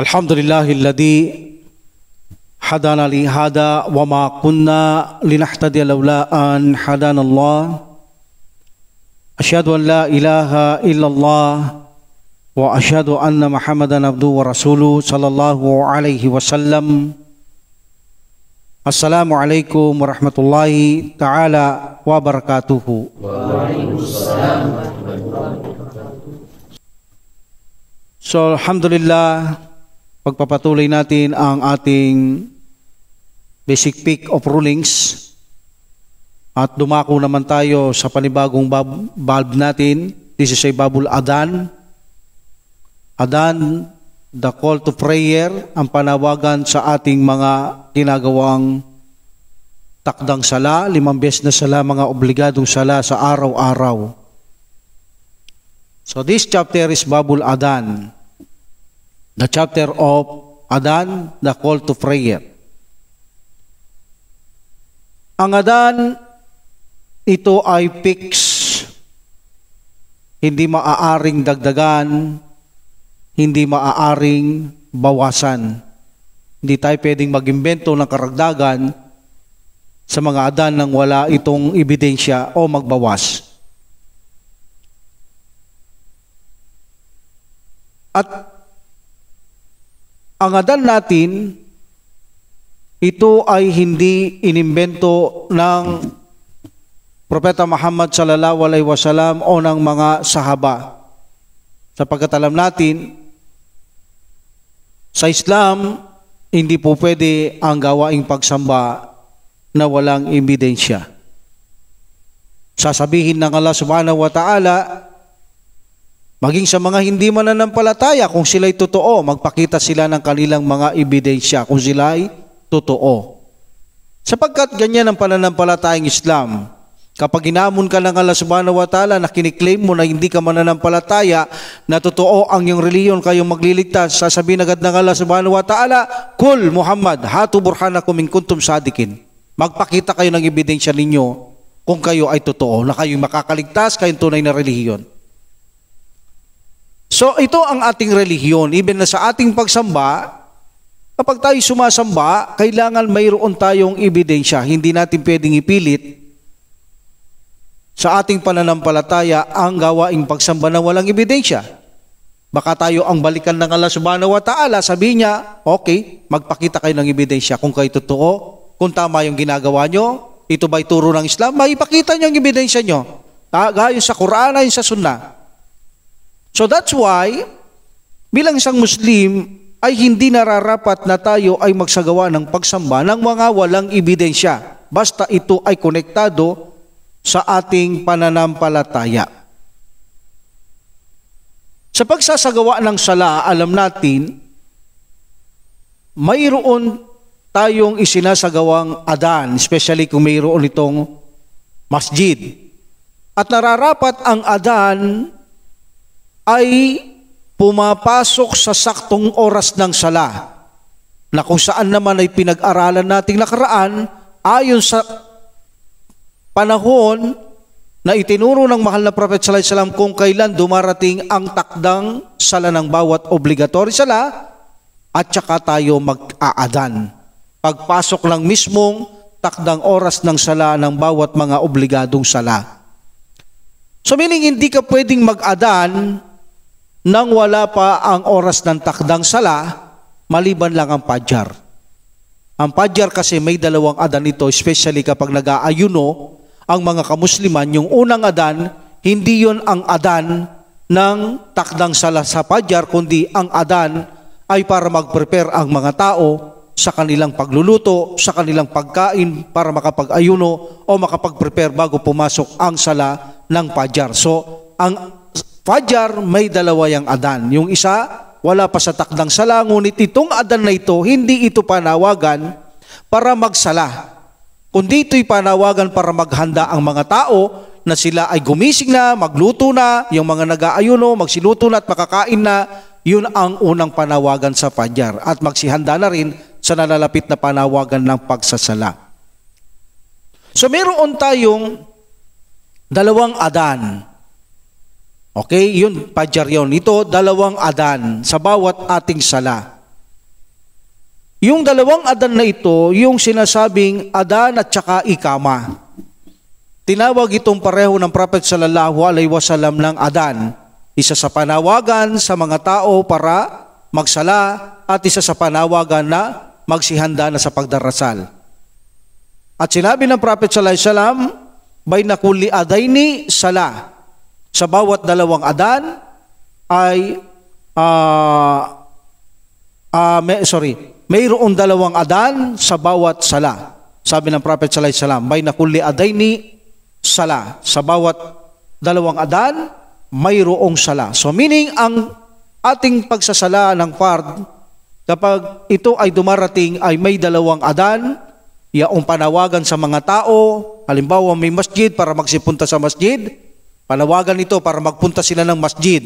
الحمد لله الذي هدانا لهذا وما كنا لنهتدي لولا أن هدانا الله أشهد أن لا إله إلا الله وأشهد أن محمدا عبده ورسوله صلى الله عليه وسلم السلام عليكم ورحمة الله تعالى وبركاته So alhamdulillah, pagpapatuloy natin ang ating basic pick of rulings at dumako naman tayo sa panibagong bulb natin. This is a Babul Adan. Adan, the call to prayer, ang panawagan sa ating mga ginagawang takdang sala, limang beses na sala, mga obligadong sala sa araw-araw. So this chapter is Babul Adan, the chapter of Adan, the call to prayer. Ang Adan, ito ay fix, hindi maaaring dagdagan, hindi maaaring bawasan. Hindi tayo pwedeng mag-imbento ng karagdagan sa mga adan nang wala itong ebidensya o magbawas. At ang adan natin, ito ay hindi inimbento ng Propeta Muhammad sallallahu alaihi wasallam o ng mga sahaba. Sapagkat alam natin, sa Islam, hindi po pwede ang gawaing pagsamba na walang ebidensya. Sasabihin ng Allah subhanahu wa ta'ala, maging sa mga hindi mananampalataya, kung sila'y totoo, magpakita sila ng kanilang mga ebidensya kung sila'y totoo. Sapagkat ganyan ang pananampalatayang Islam, Kapag inamon ka ng Allah subhanahu wa ta'ala na kiniklaim mo na hindi ka mananampalataya, na totoo ang iyong reliyon kayong magliligtas, sasabihin agad ng Allah subhanahu wa ta'ala, Kul Muhammad, hatu burhanakum in kuntum sadikin. Magpakita kayo ng ebidensya ninyo kung kayo ay totoo, na kayo makakaligtas, kayong tunay na relihiyon. So ito ang ating relihiyon, even na sa ating pagsamba, kapag tayo sumasamba, kailangan mayroon tayong ebidensya. Hindi natin pwedeng ipilit sa ating pananampalataya ang gawaing pagsamba na walang ebidensya. Baka tayo ang balikan ng Allah subhanahu wa ta'ala, sabi niya, okay, magpakita kayo ng ebidensya kung kayo totoo, kung tama yung ginagawa nyo, ito ba'y turo ng Islam, maipakita nyo ang ebidensya nyo. Gayon sa Quran ay sa Sunnah. So that's why, bilang isang Muslim, ay hindi nararapat na tayo ay magsagawa ng pagsamba ng mga walang ebidensya. Basta ito ay konektado sa ating pananampalataya. Sa pagsasagawa ng sala, alam natin, mayroon tayong isinasagawang adan, especially kung mayroon itong masjid. At nararapat ang adan ay pumapasok sa saktong oras ng sala na kung saan naman ay pinag-aralan nating nakaraan ayon sa panahon na itinuro ng mahal na Prophet sallallahu alaihi wasallam kung kailan dumarating ang takdang sala ng bawat obligatory sala at saka tayo mag-aadan. Pagpasok lang mismong takdang oras ng sala ng bawat mga obligadong sala. So meaning hindi ka pwedeng mag-adan nang wala pa ang oras ng takdang sala, maliban lang ang pajar. Ang pajar kasi may dalawang adan ito, especially kapag nag-aayuno, ang mga kamusliman, yung unang adan, hindi yon ang adan ng takdang sala sa pajar, kundi ang adan ay para mag-prepare ang mga tao sa kanilang pagluluto, sa kanilang pagkain para makapag-ayuno o makapag-prepare bago pumasok ang sala ng pajar. So, ang Fajar, may dalawa yung adan. Yung isa, wala pa sa takdang sala, ngunit itong adan na ito, hindi ito panawagan para magsala. Kundi ito'y panawagan para maghanda ang mga tao na sila ay gumising na, magluto na, yung mga nag-aayuno, magsiluto na at makakain na, yun ang unang panawagan sa Fajar. At magsihanda na rin sa nalalapit na panawagan ng pagsasala. So meron tayong dalawang adan. Okay, yun, Fajar yun. Ito, dalawang adan sa bawat ating sala. Yung dalawang Adan na ito, yung sinasabing Adan at saka Ikama. Tinawag itong pareho ng Prophet sallallahu alaihi wasallam ng Adan. Isa sa panawagan sa mga tao para magsala at isa sa panawagan na magsihanda na sa pagdarasal. At sinabi ng Prophet sallallahu alaihi wasallam, bay nakuli adayni sala. Sa bawat dalawang Adan ay uh, uh, may, sorry, mayroong dalawang adan sa bawat sala. Sabi ng Prophet sallallahu alaihi wasallam, may nakulli adayni sala. Sa bawat dalawang adan, mayroong sala. So meaning ang ating pagsasala ng fard, kapag ito ay dumarating ay may dalawang adan, yaong panawagan sa mga tao, halimbawa may masjid para magsipunta sa masjid, panawagan ito para magpunta sila ng masjid.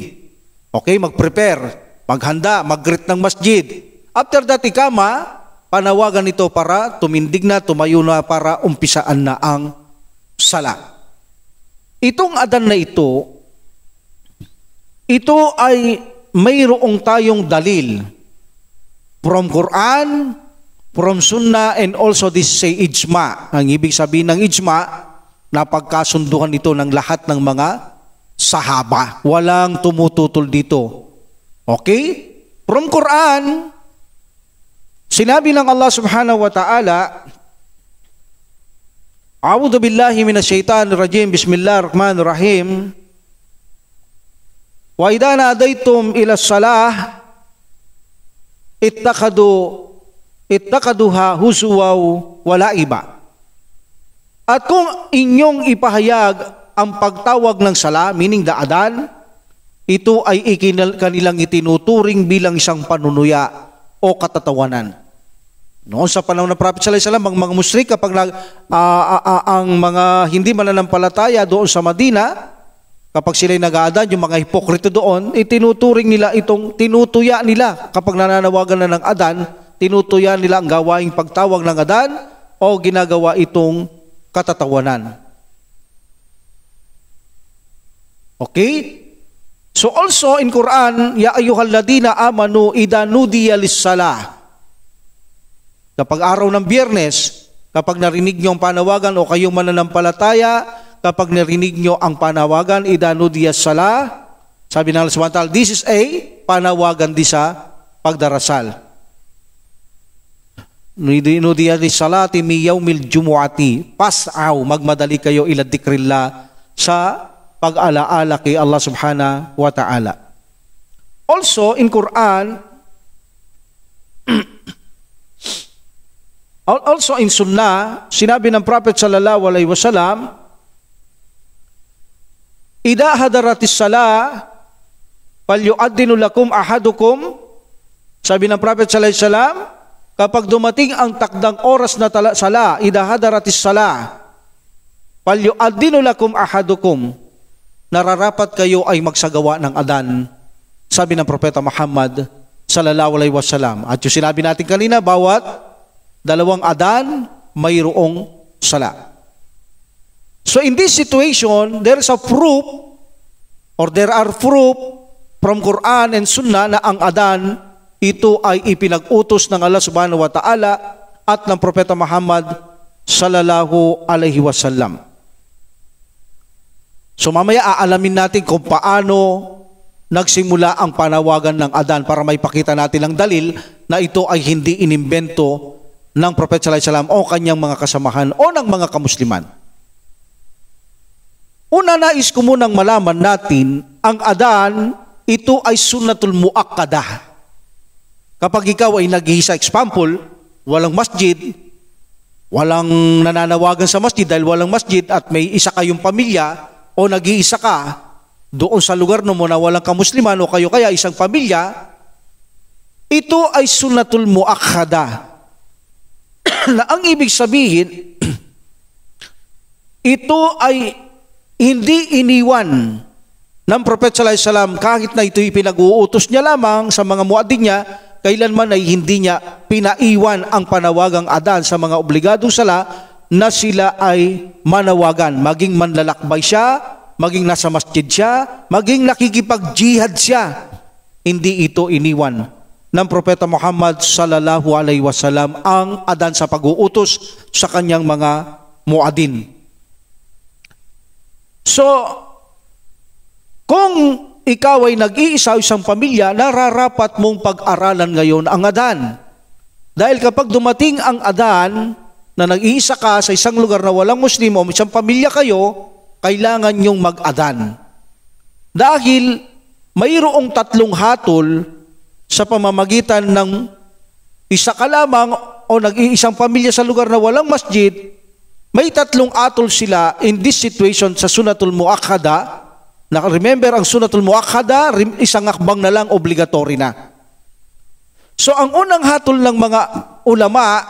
Okay, mag-prepare, maghanda, mag-greet ng masjid, After that, ikama, panawagan nito para tumindig na, tumayo na para umpisaan na ang sala. Itong adan na ito, ito ay mayroong tayong dalil from Quran, from Sunnah, and also this say ijma. Ang ibig sabihin ng ijma, napagkasunduhan ito ng lahat ng mga sahaba. Walang tumututol dito. Okay? From Quran, Sinabi ng Allah subhanahu wa ta'ala, A'udhu billahi minasyaitan rajim, bismillahirrahmanirrahim, Wa idha nadaytum ila salah, ittakadu, ittakaduha husuwaw wala iba. At kung inyong ipahayag ang pagtawag ng sala, meaning daadan, ito ay ikinal, kanilang itinuturing bilang isang panunuya o katatawanan. Noon sa panahon ng Prophet sallallahu alaihi wasallam, mga, mga musrik kapag nag, uh, uh, uh, ang mga hindi mananampalataya doon sa Madina, kapag sila nag-aadan, yung mga hipokrito doon, itinuturing nila itong tinutuya nila kapag nananawagan na ng adan, tinutuya nila ang gawaing pagtawag ng adan o ginagawa itong katatawanan. Okay? So also in Quran, ya ayyuhalladina amanu idha nudiya lis-salah. Kapag araw ng Biyernes, kapag narinig niyo ang panawagan o kayong mananampalataya, kapag narinig niyo ang panawagan, idha nudiya salah, sabi ng Allah this is a panawagan di sa pagdarasal. Nudiya lis salati mi yawmil jumu'ati, pas'aw, magmadali kayo ila dikrillah sa pag-alaala kay Allah subhanahu wa ta'ala. Also, in Quran, also in Sunnah, sinabi ng Prophet sallallahu alaihi wasallam, Ida hadaratis salah, palyuaddinu lakum ahadukum, sabi ng Prophet sallallahu alaihi wasallam, kapag dumating ang takdang oras na tala, sala, ida hadaratis salah, palyuaddinu lakum ahadukum, nararapat kayo ay magsagawa ng adan. Sabi ng Propeta Muhammad sallallahu alaihi wasallam. At yung sinabi natin kanina, bawat dalawang adan, mayroong sala. So in this situation, there is a proof or there are proof from Quran and Sunnah na ang adan ito ay ipinag-utos ng Allah subhanahu wa ta'ala at ng Propeta Muhammad sallallahu alaihi wasallam. So mamaya aalamin natin kung paano nagsimula ang panawagan ng Adan para may pakita natin ang dalil na ito ay hindi inimbento ng Prophet Sallallahu Alaihi Wasallam o kanyang mga kasamahan o ng mga kamusliman. Una nais ko munang malaman natin, ang Adan, ito ay sunnatul muakkadah. Kapag ikaw ay nag-iisa, example, walang masjid, walang nananawagan sa masjid dahil walang masjid at may isa kayong pamilya, o nag-iisa ka doon sa lugar mo na walang kamusliman o kayo kaya isang pamilya, ito ay sunatul muakhada. na ang ibig sabihin, ito ay hindi iniwan ng Prophet Sallallahu Alaihi Wasallam kahit na ito pinag-uutos niya lamang sa mga muadin niya, kailanman ay hindi niya pinaiwan ang panawagang adan sa mga obligadong sala na sila ay manawagan, maging manlalakbay siya, maging nasa masjid siya, maging nakikipag-jihad siya. Hindi ito iniwan ng Propeta Muhammad sallallahu alaihi wasallam ang adan sa pag-uutos sa kanyang mga muadin. So, kung ikaw ay nag-iisa isang pamilya, nararapat mong pag-aralan ngayon ang adan. Dahil kapag dumating ang adan na nag-iisa ka sa isang lugar na walang Muslim o isang pamilya kayo, kailangan nyong mag-adan. Dahil mayroong tatlong hatol sa pamamagitan ng isa ka lamang o nag-iisang pamilya sa lugar na walang masjid, may tatlong atol sila in this situation sa Sunatul Muakkada Naka-remember ang sunatul muakkada, isang akbang na lang obligatory na. So ang unang hatol ng mga ulama,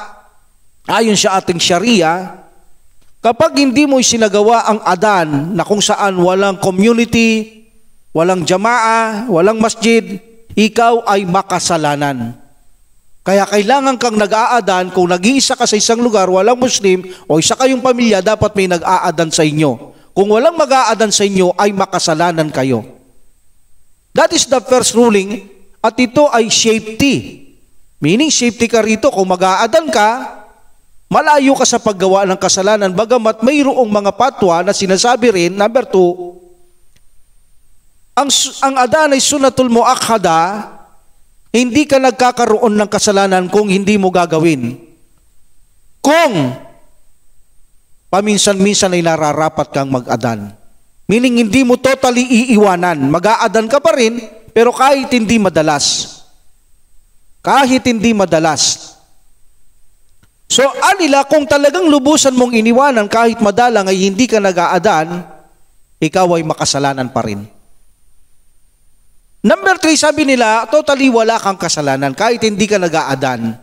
ayon sa ating Sharia, kapag hindi mo isinagawa ang adan na kung saan walang community, walang jamaa, walang masjid, ikaw ay makasalanan. Kaya kailangan kang nag-aadan kung nag-iisa ka sa isang lugar, walang Muslim, o isa kayong pamilya, dapat may nag-aadan sa inyo. Kung walang mag-aadan sa inyo, ay makasalanan kayo. That is the first ruling at ito ay safety. Meaning safety ka rito. Kung mag-aadan ka, malayo ka sa paggawa ng kasalanan. Bagamat mayroong mga patwa na sinasabi rin, number two, ang, ang adan ay sunatul muakhada, hindi ka nagkakaroon ng kasalanan kung hindi mo gagawin. Kung paminsan-minsan ay nararapat kang mag-adan. Meaning hindi mo totally iiwanan. Mag-aadan ka pa rin, pero kahit hindi madalas. Kahit hindi madalas. So, anila, kung talagang lubusan mong iniwanan kahit madalang ay hindi ka nag-aadan, ikaw ay makasalanan pa rin. Number three, sabi nila, totally wala kang kasalanan kahit hindi ka nag-aadan.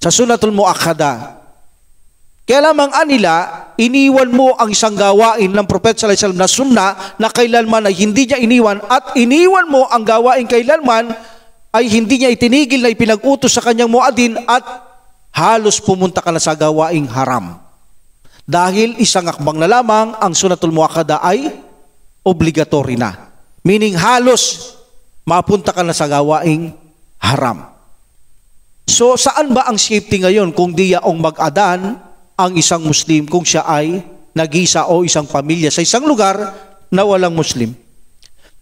Sa sunatul muakkada, kaya lamang anila, iniwan mo ang isang gawain ng Prophet Sallallahu na sunna na kailanman ay hindi niya iniwan at iniwan mo ang gawain kailanman ay hindi niya itinigil na ipinag-utos sa kanyang muadin at halos pumunta ka na sa gawaing haram. Dahil isang akbang na lamang ang sunatul muakada ay obligatory na. Meaning halos mapunta ka na sa gawaing haram. So saan ba ang safety ngayon kung di yaong mag-adan ang isang Muslim kung siya ay nagisa o isang pamilya sa isang lugar na walang Muslim.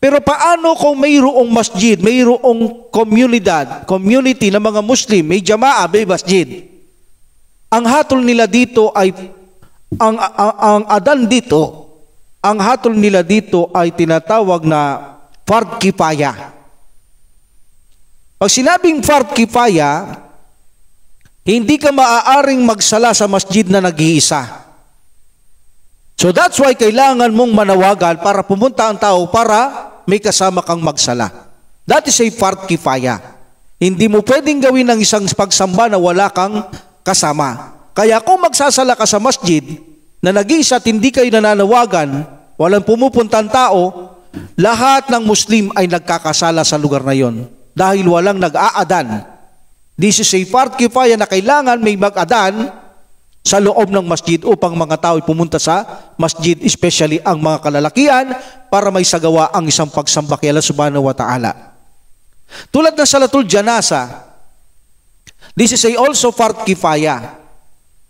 Pero paano kung mayroong masjid, mayroong komunidad, community ng mga Muslim, may jamaa, may masjid. Ang hatol nila dito ay, ang, ang, ang adan dito, ang hatol nila dito ay tinatawag na fard kifaya. Pag sinabing fard kifaya, hindi ka maaaring magsala sa masjid na nag-iisa. So that's why kailangan mong manawagan para pumunta ang tao para may kasama kang magsala. That is a part kifaya. Hindi mo pwedeng gawin ng isang pagsamba na wala kang kasama. Kaya kung magsasala ka sa masjid na nag-iisa at hindi kayo nananawagan, walang pumupuntang tao, lahat ng Muslim ay nagkakasala sa lugar na yon dahil walang nag-aadan This is a part kifaya na kailangan may mag-adan sa loob ng masjid upang mga tao pumunta sa masjid, especially ang mga kalalakian, para may sagawa ang isang pagsamba kay Allah subhanahu wa ta'ala. Tulad ng salatul janasa, this is a also part kifaya.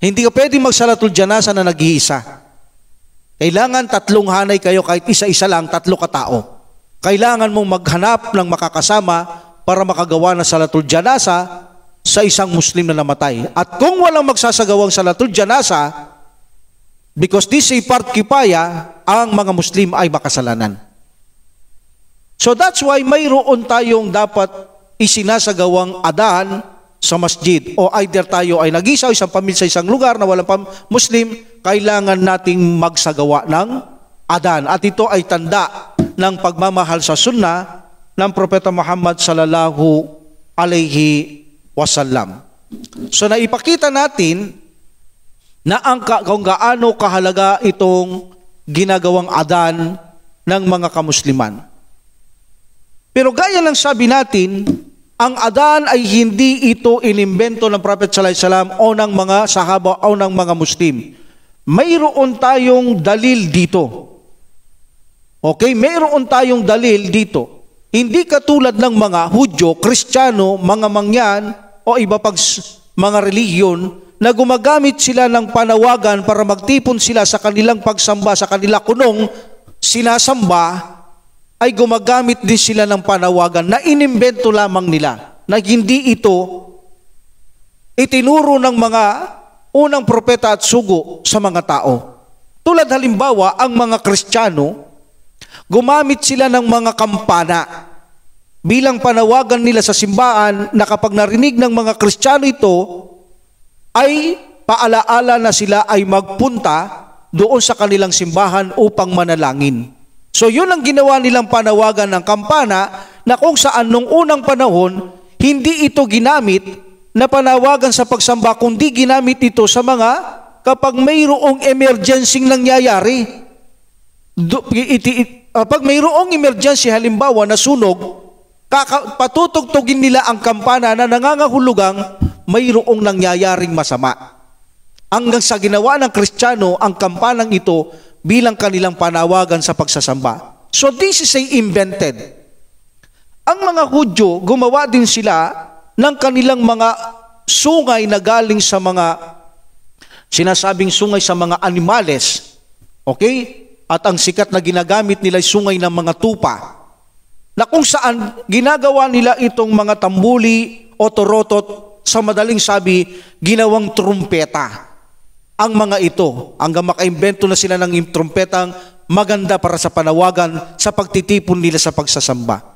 Hindi ka pwede magsalatul janasa na nag-iisa. Kailangan tatlong hanay kayo kahit isa-isa lang, tatlo katao. Kailangan mong maghanap ng makakasama para makagawa ng salatul janasa sa isang Muslim na namatay. At kung walang magsasagawang salatul janasa, because this is part kipaya, ang mga Muslim ay makasalanan. So that's why mayroon tayong dapat isinasagawang adan sa masjid o either tayo ay nag-isa isang pamilya sa isang lugar na walang Muslim, kailangan nating magsagawa ng adan. At ito ay tanda ng pagmamahal sa sunnah ng Propeta Muhammad sallallahu alaihi wasallam. So naipakita natin na ang ka, kung gaano kahalaga itong ginagawang adan ng mga kamusliman. Pero gaya ng sabi natin, ang adan ay hindi ito inimbento ng Prophet Sallallahu Alaihi Wasallam o ng mga sahaba o ng mga Muslim. Mayroon tayong dalil dito. Okay, mayroon tayong dalil dito. Hindi katulad ng mga Hudyo, Kristiyano, mga mangyan o iba pag mga reliyon na gumagamit sila ng panawagan para magtipon sila sa kanilang pagsamba sa kanila kunong sinasamba ay gumagamit din sila ng panawagan na inimbento lamang nila na hindi ito itinuro ng mga unang propeta at sugo sa mga tao. Tulad halimbawa, ang mga Kristiyano, gumamit sila ng mga kampana bilang panawagan nila sa simbahan na kapag narinig ng mga Kristiyano ito, ay paalaala na sila ay magpunta doon sa kanilang simbahan upang manalangin. So yun ang ginawa nilang panawagan ng kampana na kung saan nung unang panahon, hindi ito ginamit na panawagan sa pagsamba, kundi ginamit ito sa mga kapag mayroong emergency nangyayari. Do, iti, it- ah, pag mayroong emergency, halimbawa na sunog, kaka, patutugtugin nila ang kampana na nangangahulugang mayroong nangyayaring masama. Hanggang sa ginawa ng Kristiyano ang kampanang ito bilang kanilang panawagan sa pagsasamba. So this is a invented. Ang mga Hudyo, gumawa din sila ng kanilang mga sungay na galing sa mga sinasabing sungay sa mga animales. Okay? At ang sikat na ginagamit nila ay sungay ng mga tupa. Na kung saan ginagawa nila itong mga tambuli o torotot sa madaling sabi, ginawang trumpeta. Ang mga ito, hanggang makaimbento na sila ng trumpetang maganda para sa panawagan sa pagtitipon nila sa pagsasamba.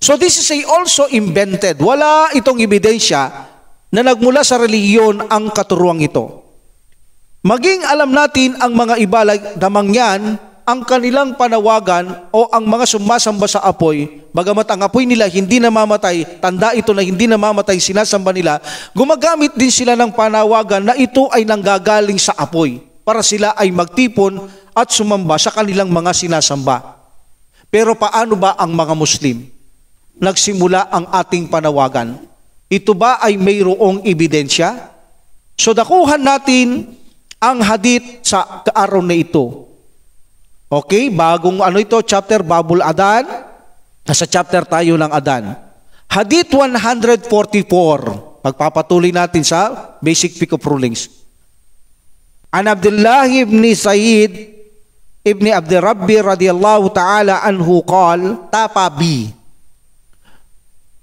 So this is a also invented. Wala itong ebidensya na nagmula sa reliyon ang katuruang ito. Maging alam natin ang mga ibalag na mangyan, ang kanilang panawagan o ang mga sumasamba sa apoy, bagamat ang apoy nila hindi namamatay, tanda ito na hindi namamatay, sinasamba nila, gumagamit din sila ng panawagan na ito ay nanggagaling sa apoy para sila ay magtipon at sumamba sa kanilang mga sinasamba. Pero paano ba ang mga Muslim? Nagsimula ang ating panawagan. Ito ba ay mayroong ebidensya? So dakuhan natin ang hadith sa araw na ito. Okay, bagong ano ito, chapter Babul Adan. Nasa chapter tayo ng Adan. Hadith 144. Pagpapatuloy natin sa basic pick of rulings. An Abdullah ibn Sayyid ibn Abdirabbi radiyallahu ta'ala anhu qal tapabi.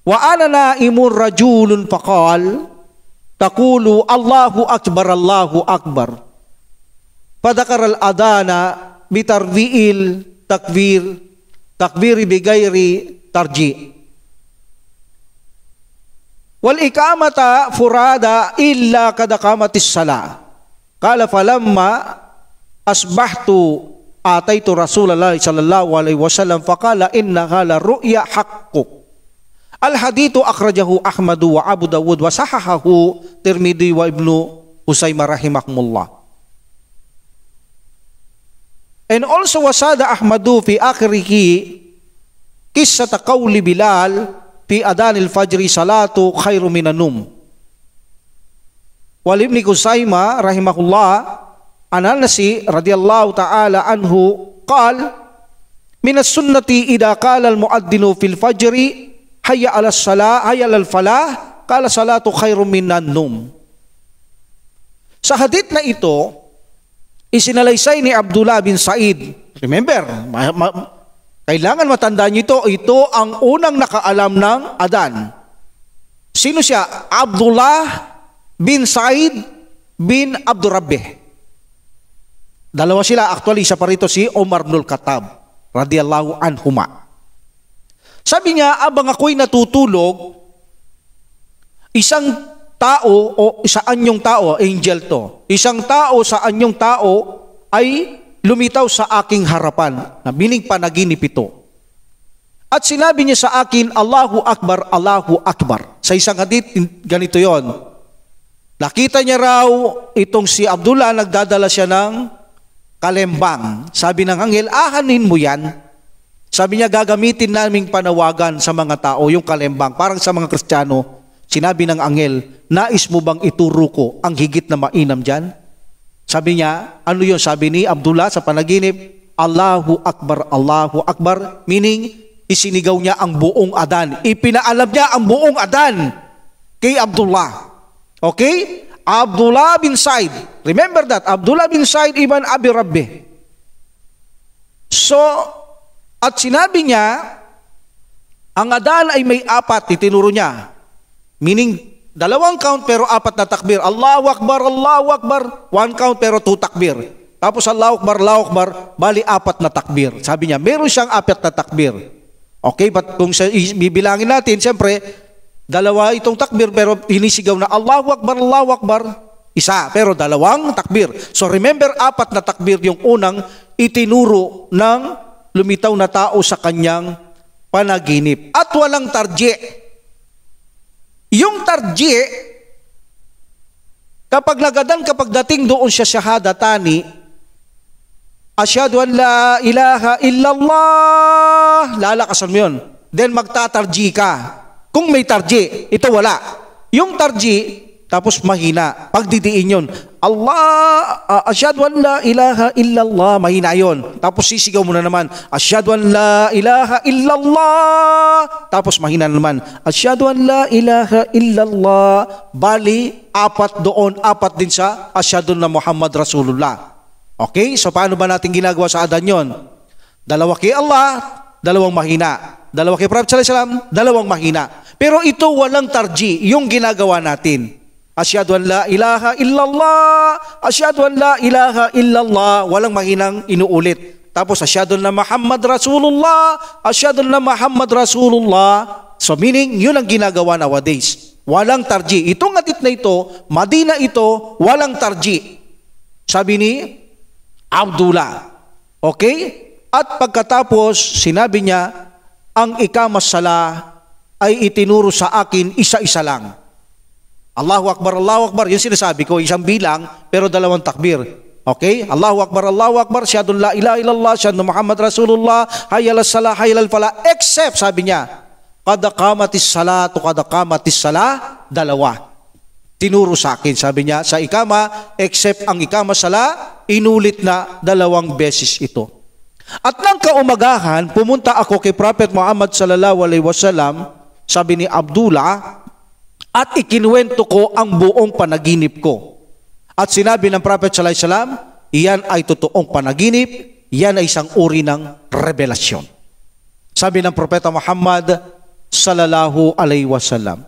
Wa ana naimun rajulun faqal taqulu Allahu akbar Allahu akbar. Padakar al-adana bitardiil takbir takbiri bigayri tarji. Wal ikamata furada illa kadakamatis sala. Kala falamma asbahtu ataitu Rasulullah sallallahu alaihi wasallam faqala inna hala ru'ya haqquk. Al hadithu akhrajahu Ahmadu wa Abu Dawud wa sahahahu Tirmidhi wa Ibnu Usaymah rahimahumullah. And also wasada Ahmadu fi akhirihi qissata qawli Bilal fi adanil fajri salatu khairu minanum. Wal ibni Qusayma rahimahullah an Anasi radhiyallahu ta'ala anhu qal min as-sunnati idha qala al-muaddinu fil fajri hayya 'ala as-salah hayya 'ala al-falah qala salatu khairu minan num. Sa hadith na ito, isinalaysay ni Abdullah bin Said. Remember, ma- ma- kailangan matandaan niyo ito, ito ang unang nakaalam ng Adan. Sino siya? Abdullah bin Said bin Abdurrabbeh. Dalawa sila, actually, isa pa rito si Omar ibn Khattab, radiyallahu anhuma. Sabi niya, abang ako'y natutulog, isang tao o sa anyong tao, angel to, isang tao sa anyong tao ay lumitaw sa aking harapan, na bining panaginip ito. At sinabi niya sa akin, Allahu Akbar, Allahu Akbar. Sa isang hadith, ganito yon. Nakita niya raw itong si Abdullah, nagdadala siya ng kalembang. Sabi ng anghel, ahanin mo yan. Sabi niya, gagamitin naming panawagan sa mga tao, yung kalembang. Parang sa mga Kristiyano, sinabi ng anghel, nais mo bang ituro ko ang higit na mainam dyan? Sabi niya, ano yun? Sabi ni Abdullah sa panaginip, Allahu Akbar, Allahu Akbar, meaning, isinigaw niya ang buong Adan. Ipinaalam niya ang buong Adan kay Abdullah. Okay? Abdullah bin Said. Remember that. Abdullah bin Said ibn Abi Rabbi. So, at sinabi niya, ang Adan ay may apat, itinuro niya. Meaning, dalawang count pero apat na takbir. Allahu Akbar, Allahu Akbar. One count pero two takbir. Tapos Allahu Akbar, Allahu Akbar, bali apat na takbir. Sabi niya, meron siyang apat na takbir. Okay, but kung sa, bibilangin natin, siyempre, dalawa itong takbir pero hinisigaw na Allahu Akbar, Allahu Akbar, isa, pero dalawang takbir. So remember, apat na takbir yung unang itinuro ng lumitaw na tao sa kanyang panaginip. At walang tarje. Yung tarje, kapag nagadan, kapag dating doon siya shahadatani, asyadu an la ilaha illallah, lalakasan mo yun. Then magtatarji ka. Kung may tarji, ito wala. Yung tarji, tapos mahina. Pagdidiin yun. Allah, uh, asyadu an la ilaha illallah, mahina yon. Tapos sisigaw mo na naman, asyadu an la ilaha illallah. Tapos mahina naman, asyadu an la ilaha illallah. Bali, apat doon, apat din sa asyadu na Muhammad Rasulullah. Okay, so paano ba natin ginagawa sa adan yon? Dalawa kay Allah, dalawang mahina. Dalawa kay Prophet Sallallahu Alaihi Wasallam, dalawang mahina. Pero ito walang tarji, yung ginagawa natin. Asyhadu an la ilaha illallah. Asyhadu an la ilaha illallah. Walang mahinang inuulit. Tapos asyhadu na Muhammad Rasulullah. Asyhadu na Muhammad Rasulullah. So meaning, yun ang ginagawa nowadays. Walang tarji. Itong atit na ito, Madina ito, walang tarji. Sabi ni Abdullah. Okay? At pagkatapos, sinabi niya, ang ikamas sala ay itinuro sa akin isa-isa lang. Allahu Akbar, Allahu Akbar, yung sinasabi ko, isang bilang, pero dalawang takbir. Okay? Allahu Akbar, Allahu Akbar, syadun la ilaha illallah, syadun Muhammad Rasulullah, hayal salah, hayal fala, except, sabi niya, kada kamatis salatu, kada kamatis salah, dalawa. Tinuro sa akin, sabi niya, sa ikama, except ang ikama sala, inulit na dalawang beses ito. At nang kaumagahan, pumunta ako kay Prophet Muhammad sallallahu alaihi wasallam, sabi ni Abdullah, at ikinuwento ko ang buong panaginip ko. At sinabi ng Prophet Sallallahu Alaihi Wasallam, iyan ay totoong panaginip, iyan ay isang uri ng revelasyon. Sabi ng Propeta Muhammad Sallallahu Alaihi Wasallam.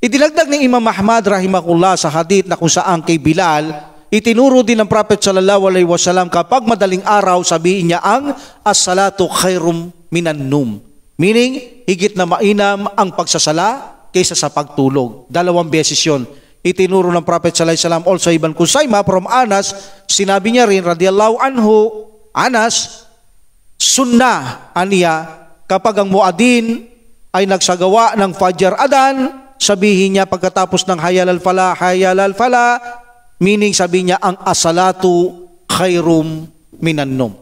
Idinagdag ni Imam Ahmad rahimahullah sa hadith na kung saan kay Bilal, itinuro din ng Prophet Sallallahu Alaihi Wasallam kapag madaling araw sabihin niya ang as-salatu khairum minan num. Meaning, higit na mainam ang pagsasala kaysa sa pagtulog. Dalawang beses yon. Itinuro ng Prophet sallallahu alaihi wasallam also Ibn Kusayma from Anas, sinabi niya rin radiyallahu anhu, Anas, sunnah aniya kapag ang muadin ay nagsagawa ng Fajr Adan, sabihin niya pagkatapos ng Hayal al-Fala, Hayal al-Fala, meaning sabihin niya ang asalatu khairum minannum.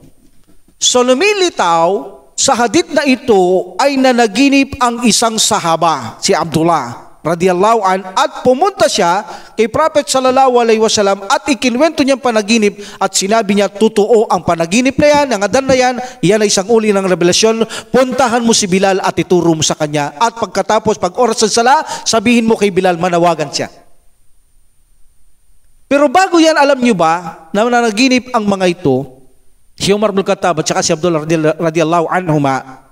So lumilitaw sa hadith na ito ay nanaginip ang isang sahaba, si Abdullah radiyallahu an at pumunta siya kay Prophet sallallahu alaihi wasallam at ikinwento niyang panaginip at sinabi niya totoo ang panaginip na yan, ang adan na yan, yan ay isang uli ng revelasyon. Puntahan mo si Bilal at ituro mo sa kanya at pagkatapos pag oras ng sala, sabihin mo kay Bilal manawagan siya. Pero bago yan, alam niyo ba na nanaginip ang mga ito, si Umar bin Khattab at saka si Abdullah radiyallahu anhuma,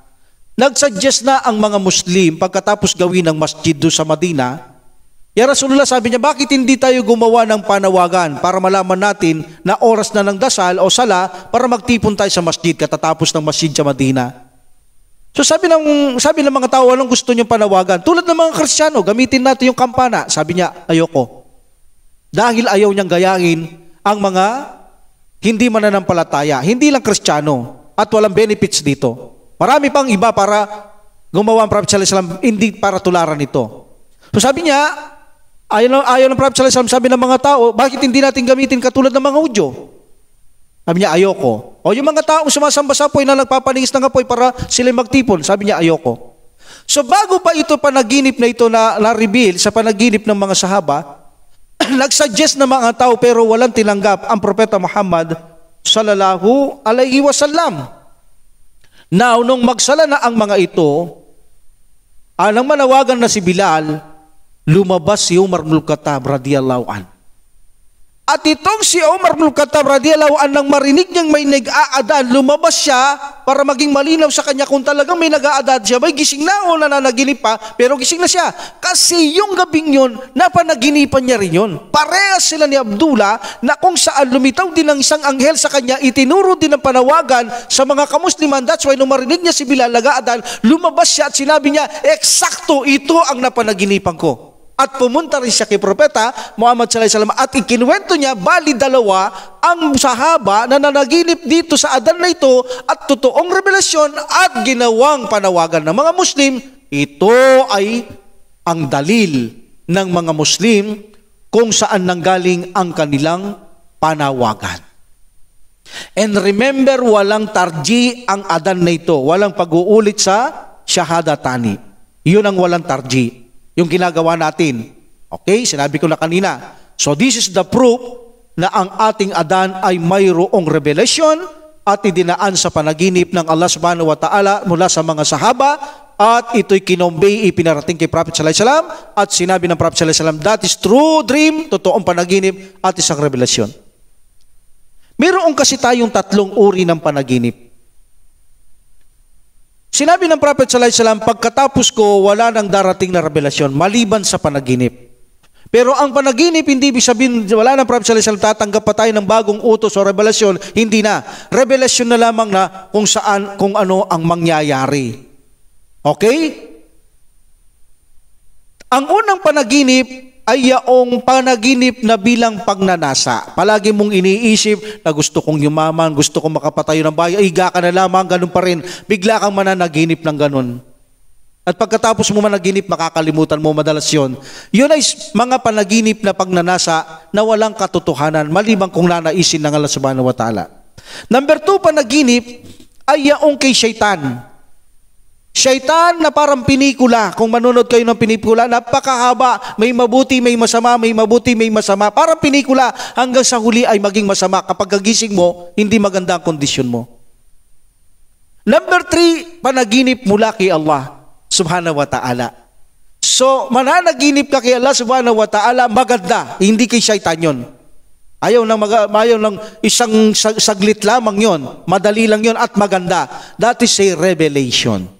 nagsuggest na ang mga Muslim pagkatapos gawin ng masjid do sa Madina, Ya Rasulullah sabi niya, bakit hindi tayo gumawa ng panawagan para malaman natin na oras na ng dasal o sala para magtipon tayo sa masjid katatapos ng masjid sa Madina? So sabi ng, sabi ng mga tao, anong gusto niyong panawagan? Tulad ng mga Kristiyano, gamitin natin yung kampana. Sabi niya, ayoko. Dahil ayaw niyang gayahin ang mga hindi mananampalataya, hindi lang Kristiyano at walang benefits dito. Marami pang iba para gumawa ang Prophet Sallallahu hindi para tularan ito. So sabi niya, ayaw, ayaw ng Prophet Sallallahu sabi ng mga tao, bakit hindi natin gamitin katulad ng mga Udyo? Sabi niya, ayoko. O yung mga taong sumasamba sa apoy na nagpapaningis ng apoy para sila magtipon, sabi niya, ayoko. So bago pa ito panaginip na ito na na-reveal sa panaginip ng mga sahaba, nagsuggest ng mga tao pero walang tinanggap ang propeta Muhammad sallallahu alaihi wasallam. Now, nung magsala na ang mga ito, anang manawagan na si Bilal, lumabas si Umar bin Khattab radiyallahu an. At itong si Umar bin Khattab radiyallahu an nang marinig niyang may nag-aadan, lumabas siya para maging malinaw sa kanya kung talagang may nag-aadan siya. May gising na o nananaginip pa, pero gising na siya. Kasi yung gabing yun, napanaginipan niya rin yun. Parehas sila ni Abdullah na kung saan lumitaw din ang isang anghel sa kanya, itinuro din ang panawagan sa mga kamusliman. That's why nung marinig niya si Bilal nag-aadan, lumabas siya at sinabi niya, eksakto ito ang napanaginipan ko. At pumunta rin siya kay Propeta Muhammad sallallahu alaihi at ikinuwento niya bali dalawa ang sahaba na nanaginip dito sa adan na ito at totoong revelasyon at ginawang panawagan ng mga Muslim. Ito ay ang dalil ng mga Muslim kung saan nanggaling ang kanilang panawagan. And remember, walang tarji ang adan na ito. Walang pag-uulit sa shahadatani. Yun ang walang tarji yung ginagawa natin. Okay, sinabi ko na kanina. So this is the proof na ang ating Adan ay mayroong revelation at idinaan sa panaginip ng Allah subhanahu wa ta'ala mula sa mga sahaba at ito'y kinombay, ipinarating kay Prophet sallallahu alaihi wasallam at sinabi ng Prophet sallallahu alaihi wasallam, that is true dream, totoong panaginip at isang revelasyon. Mayroong kasi tayong tatlong uri ng panaginip. Sinabi ng Prophet sallallahu alaihi wasallam, pagkatapos ko wala nang darating na revelasyon maliban sa panaginip. Pero ang panaginip hindi ibig sabihin wala nang Prophet sallallahu alaihi wasallam tatanggap pa tayo ng bagong utos o revelasyon, hindi na. Revelasyon na lamang na kung saan kung ano ang mangyayari. Okay? Ang unang panaginip ay yaong panaginip na bilang pagnanasa. Palagi mong iniisip na gusto kong yumaman, gusto kong makapatayo ng bayan, iga ka na lamang, ganun pa rin. Bigla kang mananaginip ng ganun. At pagkatapos mo managinip, makakalimutan mo madalas yon. Yun ay mga panaginip na pagnanasa na walang katotohanan, malibang kung nanaisin ng Allah subhanahu wa ta'ala. Number two, panaginip ay yaong kay syaitan. Shaitan na parang pinikula. Kung manonood kayo ng pinikula, napakahaba. May mabuti, may masama, may mabuti, may masama. Parang pinikula hanggang sa huli ay maging masama. Kapag kagising mo, hindi maganda ang kondisyon mo. Number three, panaginip mula kay Allah subhanahu wa ta'ala. So, mananaginip ka kay Allah subhanahu wa ta'ala, maganda. Hindi kay shaitan yon. Ayaw ng, mag- ayaw ng isang saglit lamang yon. Madali lang yon at maganda. That is a revelation.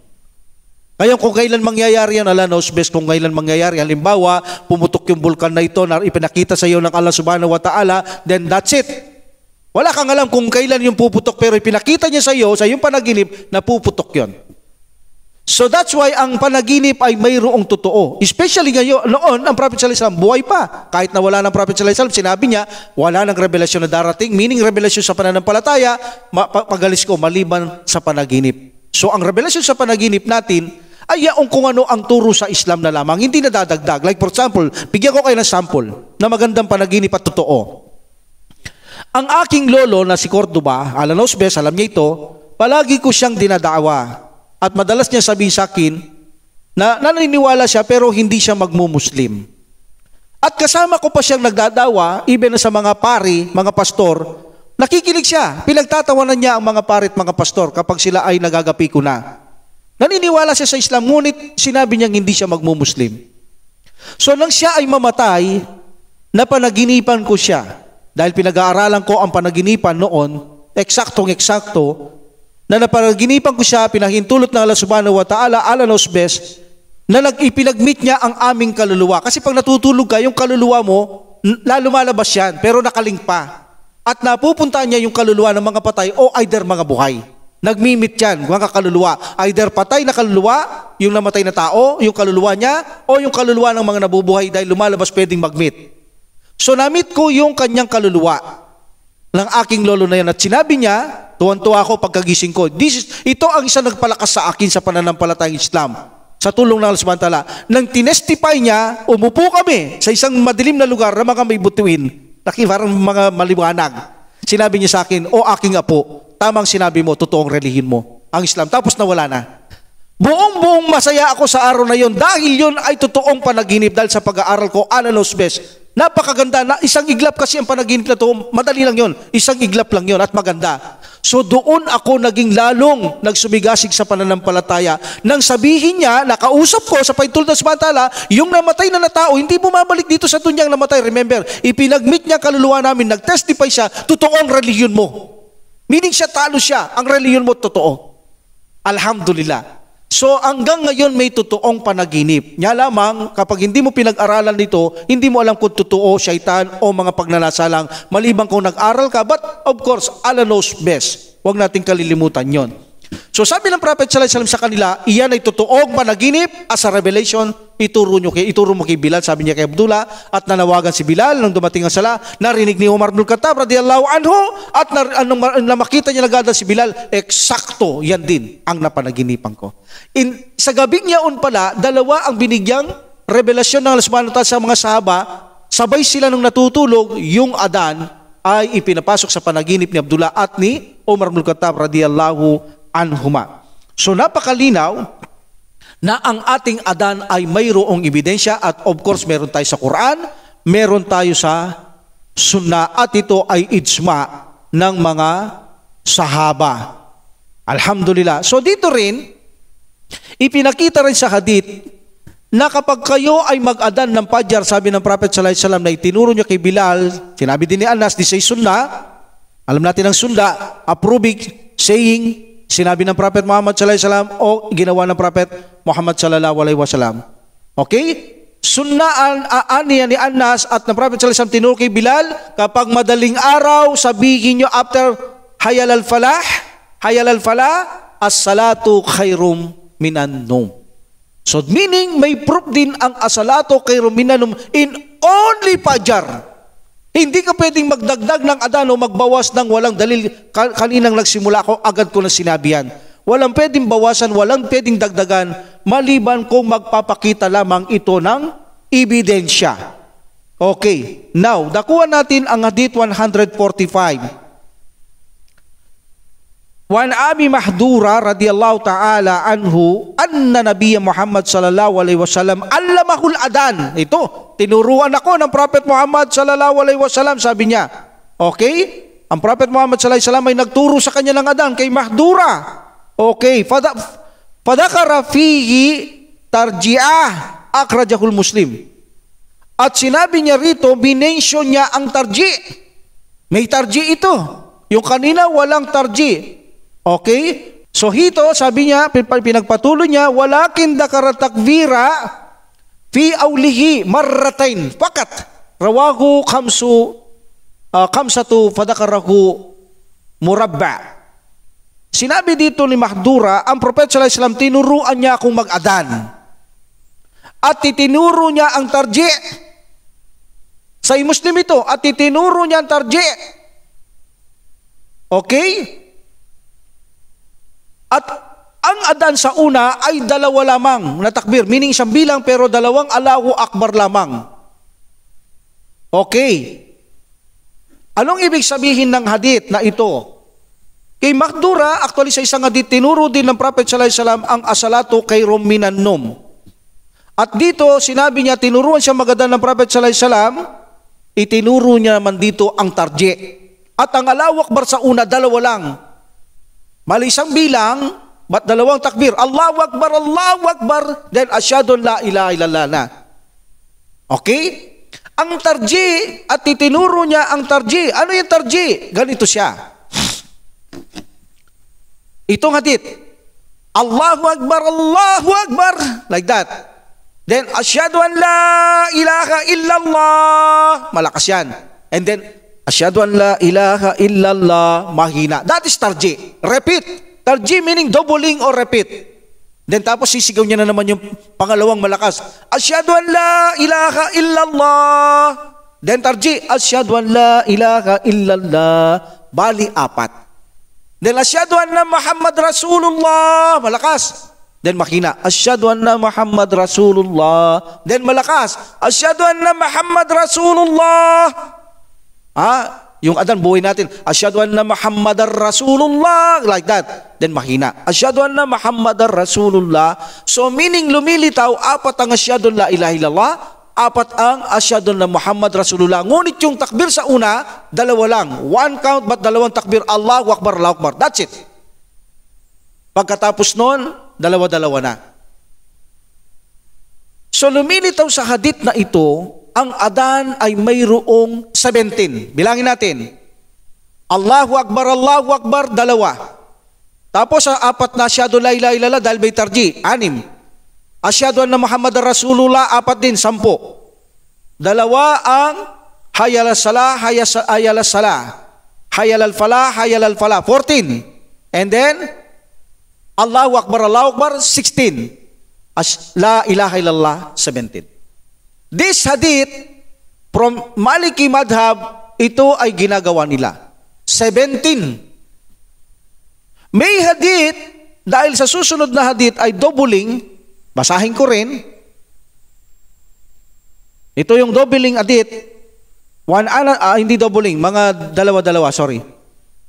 Ngayon, kung kailan mangyayari yan, Allah knows best kung kailan mangyayari. Halimbawa, pumutok yung bulkan na ito na ipinakita sa iyo ng Allah subhanahu wa ta'ala, then that's it. Wala kang alam kung kailan yung puputok, pero ipinakita niya sa iyo, sa iyong panaginip, na puputok yon. So that's why ang panaginip ay mayroong totoo. Especially ngayon, noon, ang Prophet Sallallahu Alaihi Wasallam buhay pa. Kahit na wala ng Prophet Sallallahu Alaihi Wasallam, sinabi niya, wala ng revelasyon na darating, meaning revelasyon sa pananampalataya, pagalis ko maliban sa panaginip. So ang revelasyon sa panaginip natin, ay yaong kung ano ang turo sa Islam na lamang, hindi na dadagdag. Like for example, bigyan ko kayo ng sample na magandang panaginip at totoo. Ang aking lolo na si Cordoba, Alanos Bes, alam niya ito, palagi ko siyang dinadawa. At madalas niya sabihin sa akin na naniniwala siya pero hindi siya magmumuslim. At kasama ko pa siyang nagdadawa, even sa mga pari, mga pastor, nakikinig siya. Pinagtatawanan niya ang mga pari at mga pastor kapag sila ay nagagapi ko na. Naniniwala siya sa Islam, ngunit sinabi niyang hindi siya magmumuslim. So nang siya ay mamatay, napanaginipan ko siya. Dahil pinag-aaralan ko ang panaginipan noon, eksaktong eksakto, na napanaginipan ko siya, pinahintulot ng Allah subhanahu wa ta'ala, ala nos best, na nag-ipinag-meet niya ang aming kaluluwa. Kasi pag natutulog ka, yung kaluluwa mo, lalo malabas yan, pero nakaling pa. At napupunta niya yung kaluluwa ng mga patay o either mga buhay. Nagmimit yan, mga kaluluwa. Either patay na kaluluwa, yung namatay na tao, yung kaluluwa niya, o yung kaluluwa ng mga nabubuhay dahil lumalabas pwedeng magmit. So namit ko yung kanyang kaluluwa ng aking lolo na yan at sinabi niya, tuwan-tuwa ako pagkagising ko. This is, ito ang isa nagpalakas sa akin sa pananampalatayang Islam sa tulong ng Allah subhanahu. Nang tinestify niya, umupo kami sa isang madilim na lugar na mga may butuin, laki parang mga maliwanag. Sinabi niya sa akin, o aking apo, tamang sinabi mo, totoong relihin mo, ang Islam. Tapos nawala na. Buong-buong masaya ako sa araw na yon dahil yon ay totoong panaginip dahil sa pag-aaral ko, Alanos Bes. Napakaganda na isang iglap kasi ang panaginip na to, madali lang yon Isang iglap lang yon at maganda. So doon ako naging lalong nagsumigasig sa pananampalataya. Nang sabihin niya, nakausap ko sa paintulad ng samantala, yung namatay na na tao, hindi bumabalik dito sa tunyang namatay. Remember, ipinagmit niya kaluluwa namin, nag-testify siya, totoo ang reliyon mo. Meaning siya talo siya, ang reliyon mo totoo. Alhamdulillah. So hanggang ngayon may totoong panaginip. Nya lamang kapag hindi mo pinag-aralan dito, hindi mo alam kung totoo, syaitan o mga pagnanasalang maliban kung nag-aral ka. But of course, Allah knows best. Huwag nating kalilimutan yon. So sabi ng Prophet Sallallahu Alaihi Wasallam sa kanila, iyan ay totoong panaginip as a revelation, ituro, nyo kay, ituro mo kay Bilal, sabi niya kay Abdullah, at nanawagan si Bilal nung dumating ang sala, narinig ni Umar bin Khattab radiyallahu anhu, at na, anong, na makita niya nagada si Bilal, eksakto, yan din ang napanaginipan ko. In, sa gabing yaon pala, dalawa ang binigyang revelasyon ng Allah subhanahu sa mga sahaba, sabay sila nung natutulog, yung Adan ay ipinapasok sa panaginip ni Abdullah at ni Umar bin Khattab radiyallahu anhuma. So napakalinaw na ang ating adan ay mayroong ebidensya at of course meron tayo sa Quran, meron tayo sa Sunnah at ito ay ijma ng mga sahaba. Alhamdulillah. So dito rin, ipinakita rin sa hadith na kapag kayo ay mag-adan ng Pajar, sabi ng Prophet Sallallahu Alaihi Wasallam na itinuro niya kay Bilal, sinabi din ni Anas, di say sunnah, alam natin ang sunnah, approving, saying, sinabi ng Prophet Muhammad sallallahu alaihi wasallam o ginawa ng Prophet Muhammad sallallahu alaihi wasallam. Okay? Sunnaan aaniya ni Anas at ng Prophet sallallahu alaihi wasallam kay Bilal, kapag madaling araw, sabihin nyo after hayal al-falah, hayal al-falah, as-salatu khairum minan num. So meaning may proof din ang as-salatu khairum minan num in only Fajar. Hindi ka pwedeng magdagdag ng adan o magbawas ng walang dalil. Kaninang nagsimula ako, agad ko na sinabi yan. Walang pwedeng bawasan, walang pwedeng dagdagan, maliban kung magpapakita lamang ito ng ebidensya. Okay, now, dakuha natin ang Hadith 145. Wan Abi Mahdura radhiyallahu ta'ala anhu anna Nabiya Muhammad sallallahu alaihi wasallam allamahul adan. Ito, tinuruan ako ng Prophet Muhammad sallallahu alaihi wasallam, sabi niya. Okay? Ang Prophet Muhammad sallallahu alaihi wasallam ay nagturo sa kanya ng adan kay Mahdura. Okay, fada fadakara fihi tarji'ah akrajahul muslim. At sinabi niya rito, binensyon niya ang tarji. May tarji ito. Yung kanina walang tarji. Okay? So hito, sabi niya, pinagpatuloy niya, walakin dakaratakvira fi awlihi marratain. Fakat, rawahu kamsu, uh, kamsatu fadakarahu murabba. Sinabi dito ni Mahdura, ang Prophet Sallallahu Alaihi Wasallam, tinuruan niya akong mag-adan. At titinuro niya ang tarji. Sa Muslim ito, at titinuro niya ang tarji. Okay? At ang adan sa una ay dalawa lamang na takbir, meaning siyang bilang pero dalawang Allahu Akbar lamang. Okay. Anong ibig sabihin ng hadith na ito? Kay Makdura, actually sa isang hadith, tinuro din ng Prophet Sallallahu Alaihi Wasallam ang asalatu kay Rominan Num. At dito, sinabi niya, tinuruan siya magadan ng Prophet Sallallahu Alaihi Wasallam, itinuro niya naman dito ang tarje. At ang Allahu Akbar sa una, dalawa lang. Mali isang bilang, ba't dalawang takbir? Allahu Akbar, Allahu Akbar, then asyadun la ilaha illallah na. Okay? Ang tarji, at titinuro niya ang tarji. Ano yung tarji? Ganito siya. Itong hadith. Allahu Akbar, Allahu Akbar. Like that. Then, asyadu an la ilaha illallah. Malakas yan. And then, asyadu an la ilaha illallah. Mahina. That is tarji. Repeat. Tarji meaning doubling or repeat. Then tapos sisigaw niya na naman yung pangalawang malakas. Asyadu an la ilaha illallah. Then tarji. Asyadu an la ilaha illallah. Bali apat. Then asyadu anna Muhammad Rasulullah. Malakas. Then makina. Asyadu anna Muhammad Rasulullah. Then malakas. Asyadu anna Muhammad Rasulullah. Ah, yung adan buhay natin. Asyadu anna Muhammad Rasulullah. Like that. Then mahina. Asyadu anna Muhammad Rasulullah. So meaning lumilitaw, apat ang asyadu la ilaha illallah. apat ang asyado na Muhammad Rasulullah. Ngunit yung takbir sa una, dalawa lang. One count but dalawang takbir, Allahu Akbar, Allahu Akbar. That's it. Pagkatapos nun, dalawa-dalawa na. So lumilitaw sa hadith na ito, ang adan ay mayroong 17. Bilangin natin. Allahu Akbar, Allahu Akbar, dalawa. Tapos sa apat na asyado la ilaha illallah dahil may tarji, anim. Asyado na Muhammad Rasulullah, apat din, sampo. Dalawa ang hayal salah, hayal salah. Hayal al falah, hayal al falah, 14. And then, Allahu Akbar, Allahu Akbar, 16. As, la ilaha illallah, 17. This hadith, from Maliki Madhab, ito ay ginagawa nila. 17. May hadith, dahil sa susunod na hadith ay doubling, basahin ko rin, ito yung doubling hadith, one ah, hindi doubling, mga dalawa-dalawa, sorry.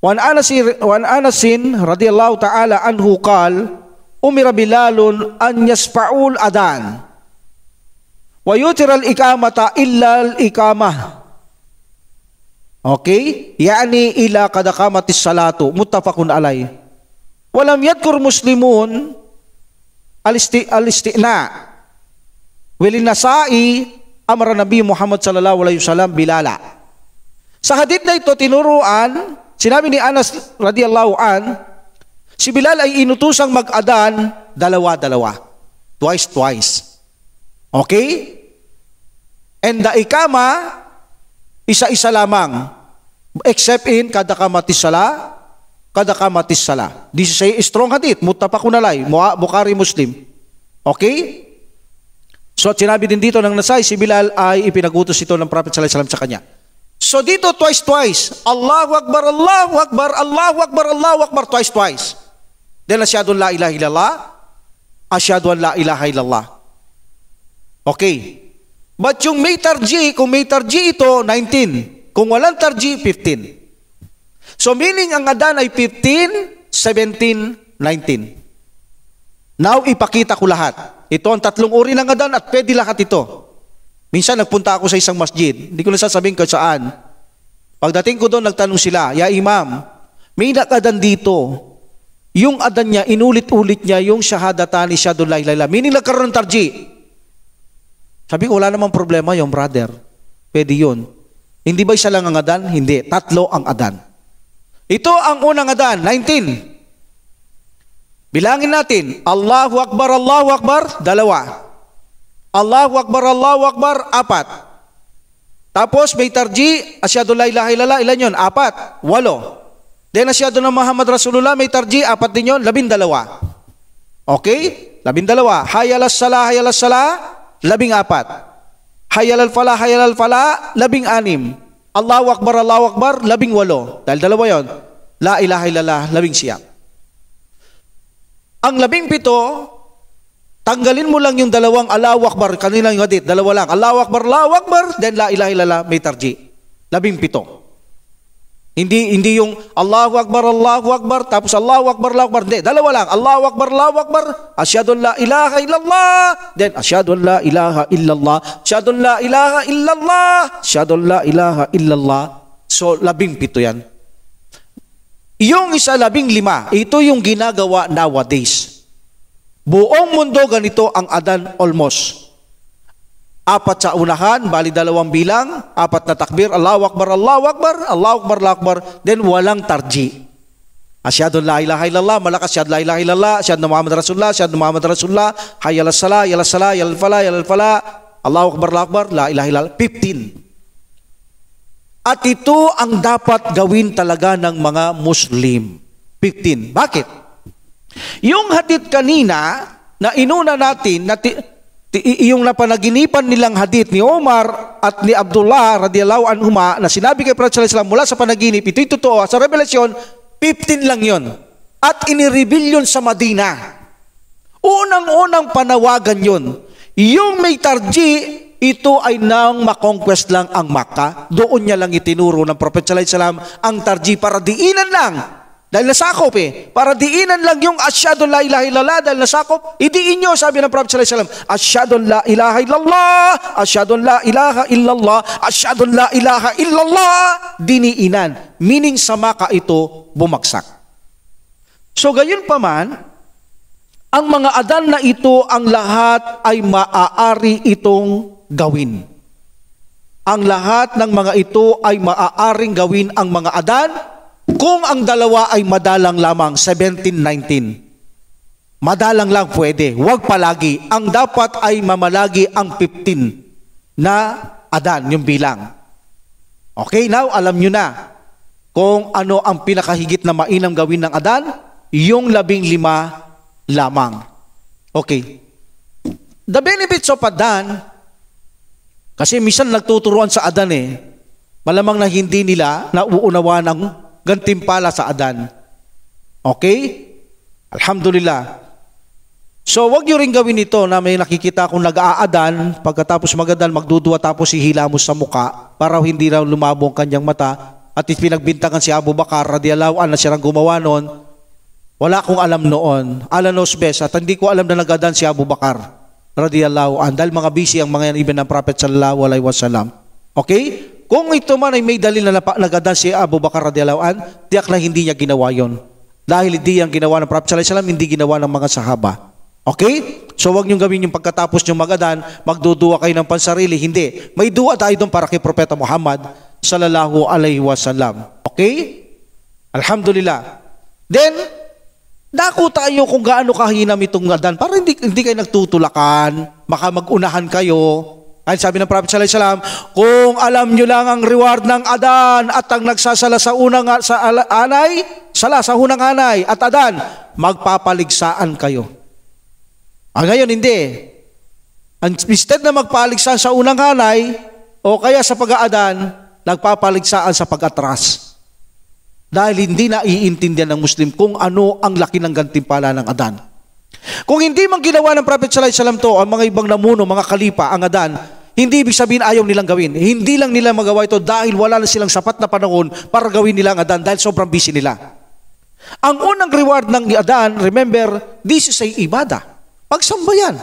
One anasin, one anasin radiyallahu ta'ala anhu qal, umira bilalun an yasfa'ul adan wa yutiral ikamata illa al ikamah okay? Yani ila kada kamatis salatu. Muttafaqun alay walam yadkur muslimun. Alisti alistina. Walin nasai amara nabi Muhammad sallallahu alaihi wasallam bilala. Sa hadith na ito tinuruan sinabi ni Anas radiyallahu an Si Bilal ay inutusang mag-adan dalawa-dalawa. Twice-twice. Okay? And the ikama, isa-isa lamang. Except in kada kamatis sala, kada kamatis sala. This is a strong hadith. Mutapakunalay. Bukhari Muslim. Okay? So at sinabi din dito ng nasay, si Bilal ay ipinagutos ito ng Prophet Sallallahu Alaihi Wasallam sa kanya. So dito twice twice. Allahu Akbar, Allahu Akbar, Allahu Akbar, Allahu Akbar, twice twice. Then asyadu la ilaha illallah, asyadu la ilaha illallah. Okay. But yung may tarji, kung may tarji ito, 19. Kung walang tarji, 15. So meaning ang adan ay 15, 17, 19. Now, ipakita ko lahat. Ito ang tatlong uri ng adan at pwede lahat ito. Minsan nagpunta ako sa isang masjid. Hindi ko na sasabihin ko saan. Pagdating ko doon, nagtanong sila, Ya Imam, may nakadan dito. Yung adan niya, inulit-ulit niya yung shahadatani shahadul la ilaha Meaning nagkaroon ng tarji. Sabi ko, wala namang problema yung brother. Pwede yun. Hindi ba isa lang ang adan? Hindi. Tatlo ang adan. Ito ang unang adan, 19. Bilangin natin, Allahu Akbar, Allahu Akbar, dalawa. Allahu Akbar, Allahu Akbar, apat. Tapos may tarji, asyadu la ilaha illallah, ilan yun? Apat. Walo. Then asyado ng Muhammad Rasulullah, may tarji, apat din yun, labindalawa. Okay? Labindalawa. Hayal as-sala, hayal as-sala, labing apat. Hayal al-fala, hayal al-fala, labing anim. Allahu Akbar, Allahu Akbar, labing walo. Dahil dalawa yon. La ilaha illallah, labing siyam. Ang labing pito, tanggalin mo lang yung dalawang Allahu Akbar, kanina yung hadith, dalawa lang. Allahu Akbar, Allahu Akbar, then la ilaha illallah, may tarji. Labing pito. Hindi hindi yung Allahu Akbar, Allahu Akbar, tapos Allahu Akbar, Allahu Akbar. Hindi, dalawa lang. Allahu Akbar, Allahu Akbar. Asyhadu an la ilaha illallah. Then asyhadu an la ilaha illallah. Asyhadu la ilaha illallah. Asyhadu la ilaha illallah. So, labing pito yan. Yung isa labing lima, ito yung ginagawa nowadays. Buong mundo ganito ang adan almost. Apat sa unahan, bali dalawang bilang, apat na takbir, Allahu Akbar, Allahu Akbar, Allahu Akbar, Allahu Akbar, then walang tarji. Asyhadu la ilaha illallah, malakas asyhadu la ilaha illallah, asyhadu Muhammad Rasulullah, asyhadu Muhammad Rasulullah, hayyal salah, yal salah, yal falah, yal falah, Allahu Akbar, Allahu Akbar, la ilaha illallah, 15. At ito ang dapat gawin talaga ng mga Muslim. 15. Bakit? Yung hadith kanina na inuna natin na yung napanaginipan nilang hadith ni Omar at ni Abdullah radiyallahu anhuma na sinabi kay Prophet sallallahu mula sa panaginip, ito'y totoo. Sa Revelation, 15 lang yon At inireveal yun sa Madina. Unang-unang panawagan yon Yung may tarji, ito ay nang makonquest lang ang Makkah. Doon niya lang itinuro ng Prophet sallallahu ang tarji para diinan lang Dahil nasakop eh. Para diinan lang yung asyadon la ilaha illallah dahil nasakop. Idiin nyo, sabi ng Prophet sallallahu alaihi wasallam, asyadon la ilaha illallah, asyadon la ilaha illallah, asyadon la ilaha illallah, diniinan. Meaning sa maka ito bumagsak. So gayon pa man, ang mga adan na ito, ang lahat ay maaari itong gawin. Ang lahat ng mga ito ay maaaring gawin ang mga adan kung ang dalawa ay madalang lamang, 17-19. Madalang lang pwede, huwag palagi. Ang dapat ay mamalagi ang 15 na adan, yung bilang. Okay, now alam nyo na kung ano ang pinakahigit na mainam gawin ng adan, yung labing lima lamang. Okay. The benefits of adan, kasi minsan nagtuturuan sa adan eh, malamang na hindi nila nauunawa ng gantimpala sa Adan. Okay? Alhamdulillah. So, wag nyo rin gawin ito na may nakikita kong nag-aadan, pagkatapos magadan, magdudua tapos ihila mo sa muka para hindi raw lumabo ang kanyang mata at pinagbintangan si Abu Bakar radiyallahu an na siyang gumawa noon. Wala akong alam noon. Alanos bes at hindi ko alam na nagadan si Abu Bakar radiyallahu an dahil mga busy ang mga yan ng Prophet sallallahu alaihi wasallam. Okay? Kung ito man ay may dalil na nagadan si Abu Bakar radiyallahu an, tiyak na hindi niya ginawa yon. Dahil hindi ang ginawa ng Prophet sallallahu alaihi hindi ginawa ng mga sahaba. Okay? So wag niyong gawin yung pagkatapos niyong magadan, magdudua kayo ng pansarili. Hindi. May dua tayo doon para kay Propeta Muhammad sallallahu alaihi wasallam. Okay? Alhamdulillah. Then, dako tayo kung gaano kahinam itong adan para hindi, hindi kayo nagtutulakan, baka magunahan kayo, ay sabi ng Prophet sallallahu alaihi wasallam, kung alam niyo lang ang reward ng Adan at ang nagsasala sa unang sa anay, sala sa unang anay at Adan, magpapaligsaan kayo. Ah, ngayon hindi. Instead na magpaligsaan sa unang anay o kaya sa pag-aadan, nagpapaligsaan sa pag-atras. Dahil hindi na iintindihan ng Muslim kung ano ang laki ng gantimpala ng Adan. Kung hindi man ginawa ng Prophet sallallahu alaihi wasallam to, ang mga ibang namuno, mga kalipa, ang Adan, hindi ibig sabihin ayaw nilang gawin. Hindi lang nila magawa ito dahil wala na silang sapat na panahon para gawin nila ang Adan dahil sobrang busy nila. Ang unang reward ng Adan, remember, this is a ibada. Pagsambayan.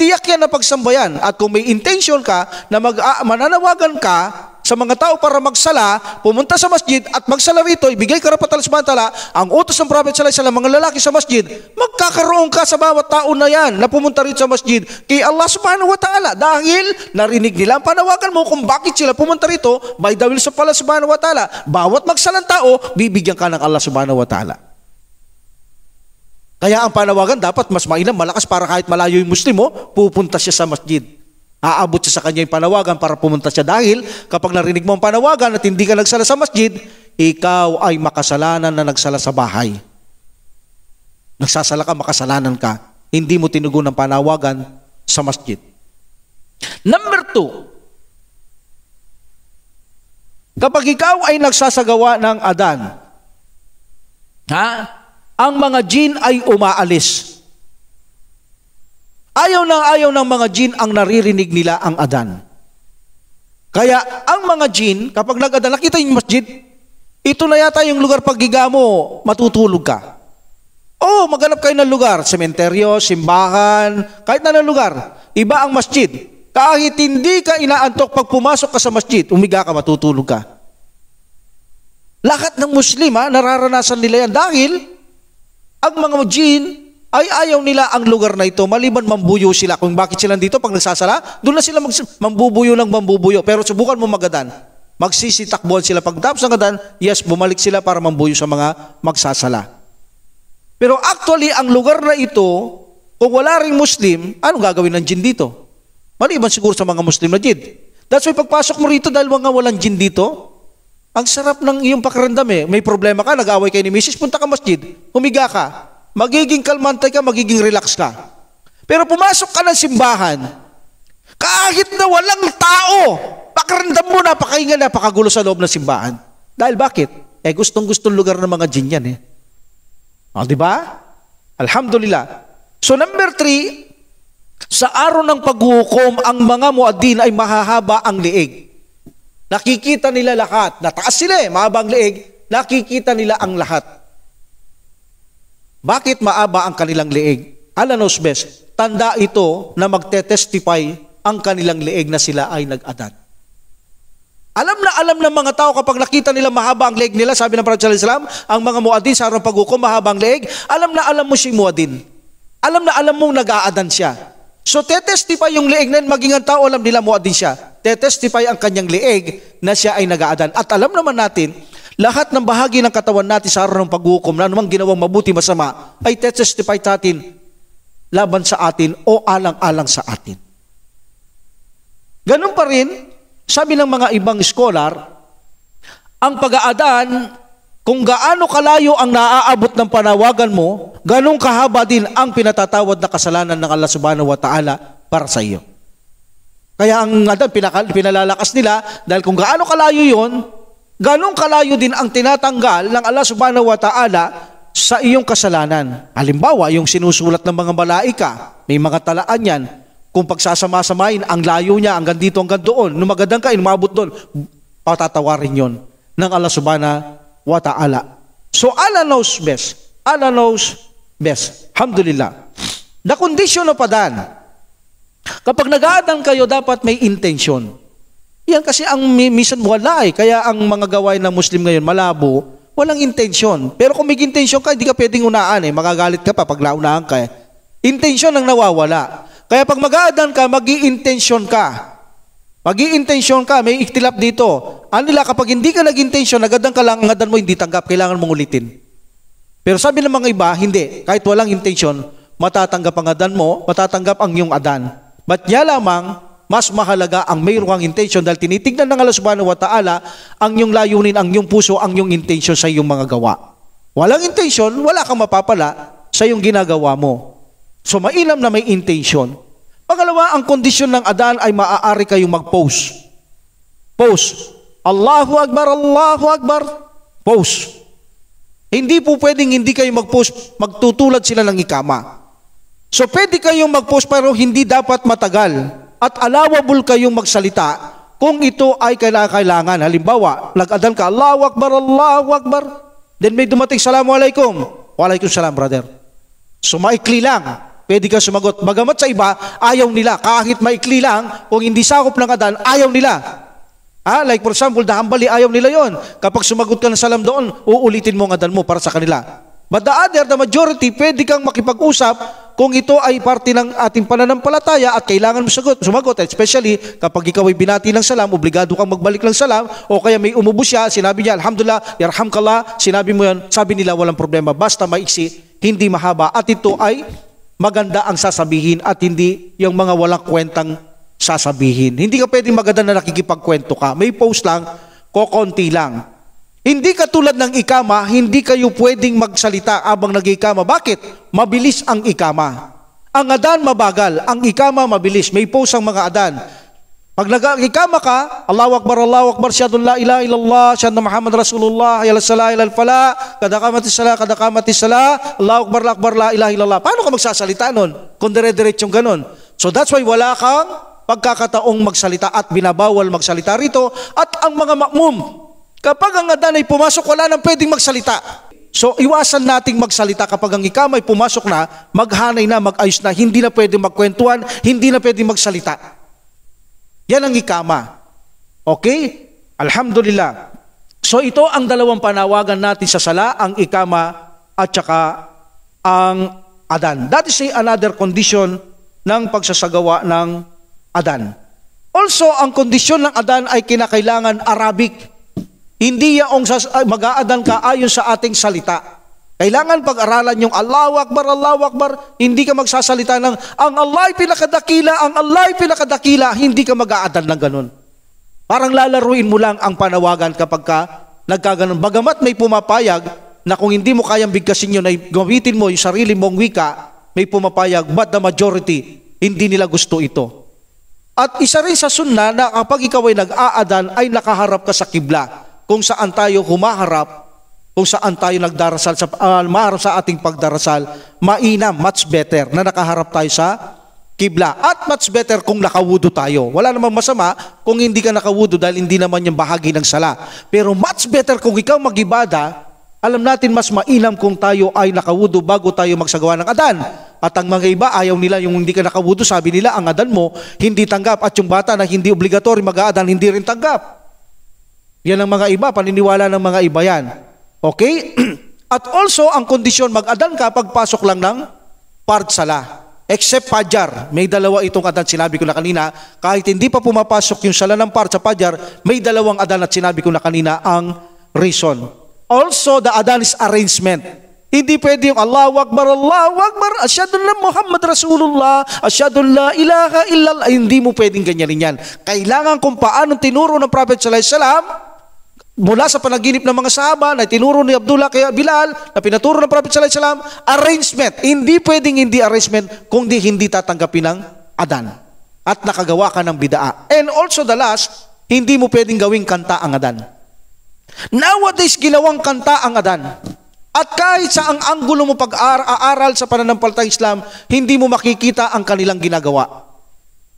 Tiyak yan na pagsambayan. At kung may intention ka na mag, uh, mananawagan ka sa mga tao para magsala, pumunta sa masjid at magsala rito, ibigay karapatan sa mantala, ang utos ng Prophet sallallahu alaihi mga lalaki sa masjid, magkakaroon ka sa bawat tao na yan na pumunta rito sa masjid kay Allah subhanahu wa ta'ala dahil narinig nila ang panawagan mo kung bakit sila pumunta rito by the will sa Allah subhanahu wa ta'ala. Bawat magsalang tao, bibigyan ka ng Allah subhanahu wa ta'ala. Kaya ang panawagan dapat mas mainam, malakas para kahit malayo yung Muslim mo, pupunta siya sa masjid. Aabot siya sa kanya yung panawagan para pumunta siya dahil kapag narinig mo ang panawagan at hindi ka nagsala sa masjid, ikaw ay makasalanan na nagsala sa bahay. Nagsasala ka, makasalanan ka. Hindi mo tinugon ang panawagan sa masjid. Number two, kapag ikaw ay nagsasagawa ng adan, ha, ang mga jin ay umaalis. Ayaw na ayaw ng mga jin ang naririnig nila ang adan. Kaya ang mga jin, kapag nag-adan, nakita yung masjid, ito na yata yung lugar paggiga mo, matutulog ka. Oh, maghanap kayo ng lugar, sementeryo, simbahan, kahit na ng lugar. Iba ang masjid. Kahit hindi ka inaantok pag pumasok ka sa masjid, umiga ka, matutulog ka. Lahat ng Muslim ha, nararanasan nila yan dahil ang mga jin ay ayaw nila ang lugar na ito maliban mambuyo sila. Kung bakit sila dito pag nagsasala, doon na sila mag, mambubuyo ng mambubuyo. Pero subukan mo magadan. Magsisitakbuhan sila. Pag tapos ng gadan, yes, bumalik sila para mambuyo sa mga magsasala. Pero actually, ang lugar na ito, kung wala ring Muslim, anong gagawin ng jin dito? Maliban siguro sa mga Muslim na jin. That's why pagpasok mo rito dahil mga walang jin dito, ang sarap ng iyong pakiramdam eh. May problema ka, nag-away kayo ni Mrs. Punta ka masjid, humiga ka, magiging kalmante ka, magiging relax ka. Pero pumasok ka ng simbahan, kahit na walang tao, pakiramdam mo napakainga, napakagulo sa loob ng simbahan. Dahil bakit? Eh gustong-gustong lugar ng mga jin yan eh. O, di ba? Alhamdulillah. So number three, sa araw ng paghukom, ang mga muadin ay mahahaba ang liig. Nakikita nila lahat. Nataas sila eh, mahaba ang liig. Nakikita nila ang lahat. Bakit maaba ang kanilang leeg? Alanos best, tanda ito na magte-testify ang kanilang leeg na sila ay nag-adan. Alam na alam ng mga tao kapag nakita nila mahaba ang leeg nila, sabi ng Prophet Sallallahu ang mga muadin sa araw paghukom, mahaba ang leeg, alam na alam mo si muadin. Alam na alam mong nag-aadan siya. So tetestify yung leeg na yun, maging ang tao alam nila muadin siya. Tetestify ang kanyang leeg na siya ay nag-aadan. At alam naman natin, lahat ng bahagi ng katawan natin sa araw ng paghukom na anumang ginawang mabuti masama ay tetestify natin laban sa atin o alang-alang sa atin. Ganun pa rin, sabi ng mga ibang scholar, ang pag-aadan, kung gaano kalayo ang naaabot ng panawagan mo, ganong kahaba din ang pinatatawad na kasalanan ng Allah subhanahu wa ta'ala para sa iyo. Kaya ang pinaka, pinalalakas nila, dahil kung gaano kalayo yon, ganong kalayo din ang tinatanggal ng Allah subhanahu wa ta'ala sa iyong kasalanan. Halimbawa, yung sinusulat ng mga malaika, may mga talaan yan, kung pagsasama-samain, ang layo niya, hanggang dito, hanggang doon. Nung magadang ka, inumabot doon, patatawarin yon ng Allah subhanahu wa ta'ala. So Allah knows best. Allah knows best. Alhamdulillah. The condition of Adan. Kapag nag kayo, dapat may intention. Yan kasi ang minsan wala eh. Kaya ang mga gawain ng Muslim ngayon, malabo, walang intention. Pero kung may intention ka, hindi ka pwedeng unaan eh. Magagalit ka pa pag naunahan ka eh. Intention ang nawawala. Kaya pag mag-aadan ka, mag intensyon ka. Mag intensyon ka, may iktilap dito. Ano nila, kapag hindi ka nag-intensyon, nagadan ka lang, ang adan mo hindi tanggap, kailangan mong ulitin. Pero sabi ng mga iba, hindi. Kahit walang intensyon, matatanggap ang adan mo, matatanggap ang iyong adan. But niya lamang, mas mahalaga ang mayroong intention dahil tinitignan ng Allah subhanahu wa ta'ala ang iyong layunin, ang iyong puso, ang iyong intention sa iyong mga gawa. Walang intention, wala kang mapapala sa iyong ginagawa mo. So mainam na may intention. Pangalawa, ang kondisyon ng adan ay maaari kayong mag-post. Post. Allahu Akbar, Allahu Akbar. Post. Hindi po pwedeng hindi kayo mag-post, magtutulad sila ng ikama. So pwede kayong mag-post pero hindi dapat matagal. At allowable kayong magsalita kung ito ay kailangan. Halimbawa, nag-adan ka, Allahu Akbar, Allahu Akbar. Then may dumating, Salamu Alaikum. Walaikum salam, brother. So maikli lang. Pwede ka sumagot. Bagamat sa iba, ayaw nila. Kahit maikli lang, kung hindi sakop ng adan, ayaw nila. Ah, like for example, dahambali, ayaw nila yon. Kapag sumagot ka ng salam doon, uulitin mo ang adan mo para sa kanila. But the other, the majority, pwede kang makipag-usap kung ito ay parte ng ating pananampalataya at kailangan mo sagot, sumagot. Especially kapag ikaw ay binati ng salam, obligado kang magbalik ng salam o kaya may umubo siya, sinabi niya, Alhamdulillah, yarhamkallah, sinabi mo yan, sabi nila walang problema, basta maiksi, hindi mahaba. At ito ay maganda ang sasabihin at hindi yung mga walang kwentang sasabihin. Hindi ka pwedeng maganda na nakikipagkwento ka. May post lang, kokonti lang. Hindi katulad ng ikama, hindi kayo pwedeng magsalita abang nag-ikama. Bakit? Mabilis ang ikama. Ang adan mabagal, ang ikama mabilis. May post ang mga adan. Pag nag-ikama ka, Allahu Akbar, Allahu Akbar, syadun la ilaha illallah, syadun Muhammad Rasulullah, hayal salah, ilal fala, kada kamati salah, kada kamati salah, Allahu Akbar, Akbar, la ilaha illallah. Paano ka magsasalita nun? Kung dire-diretsong ganun. So that's why wala kang pagkakataong magsalita at binabawal magsalita rito at ang mga makmum. Kapag ang adan ay pumasok, wala nang pwedeng magsalita. So iwasan nating magsalita kapag ang ikamay pumasok na, maghanay na, magayos na, hindi na pwedeng magkwentuhan, hindi na pwedeng magsalita. Yan ang ikama. Okay? Alhamdulillah. So ito ang dalawang panawagan natin sa sala, ang ikama at saka ang adan. That is another condition ng pagsasagawa ng adan. Also, ang kondisyon ng adan ay kinakailangan Arabic. Hindi yung mag-aadan ka ayon sa ating salita. Kailangan pag-aralan yung Allahu Akbar, Allahu Akbar, hindi ka magsasalita ng ang Allah ay pinakadakila, ang Allah ay pinakadakila, hindi ka mag-aadan ng ganun. Parang lalaruin mo lang ang panawagan kapag ka nagkaganon. Bagamat may pumapayag na kung hindi mo kayang bigkasin yun, ay gamitin mo yung sarili mong wika, may pumapayag, but the majority, hindi nila gusto ito. At isa rin sa sunna na kapag ikaw ay nag-aadan, ay nakaharap ka sa kibla, kung saan tayo humaharap kung saan tayo nagdarasal sa uh, maharap sa ating pagdarasal, mainam, much better na nakaharap tayo sa kibla. At much better kung nakawudo tayo. Wala namang masama kung hindi ka nakawudo dahil hindi naman yung bahagi ng sala. Pero much better kung ikaw magibada Alam natin mas mainam kung tayo ay nakawudo bago tayo magsagawa ng adan. At ang mga iba, ayaw nila yung hindi ka nakawudo, sabi nila, ang adan mo, hindi tanggap. At yung bata na hindi obligatory mag-aadan, hindi rin tanggap. Yan ang mga iba, paniniwala ng mga iba yan. Okay? At also, ang kondisyon, mag-adan ka pagpasok lang ng partsala. Except pajar. May dalawa itong adan, sinabi ko na kanina. Kahit hindi pa pumapasok yung sala ng part sa pajar, may dalawang adan at sinabi ko na kanina ang reason. Also, the adan is arrangement. Hindi pwede yung Allahu Akbar, Allahu Akbar, asyadu na Muhammad Rasulullah, asyadu la ilaha illallah. Hindi mo pwedeng ganyanin yan. Kailangan kung paano tinuro ng Prophet Sallallahu Alaihi Wasallam, mula sa panaginip ng mga sahaba na tinuro ni Abdullah kay Bilal na pinaturo ng Prophet sallallahu alaihi wasallam arrangement. Hindi pwedeng hindi arrangement kung di hindi tatanggapin ng adan at nakagawa ka ng bidaa and also the last hindi mo pwedeng gawing kanta ang adan. Nowadays ginawang kanta ang adan. At kahit sa ang anggulo mo pag-aaral sa pananampalatayang Islam hindi mo makikita ang kanilang ginagawa.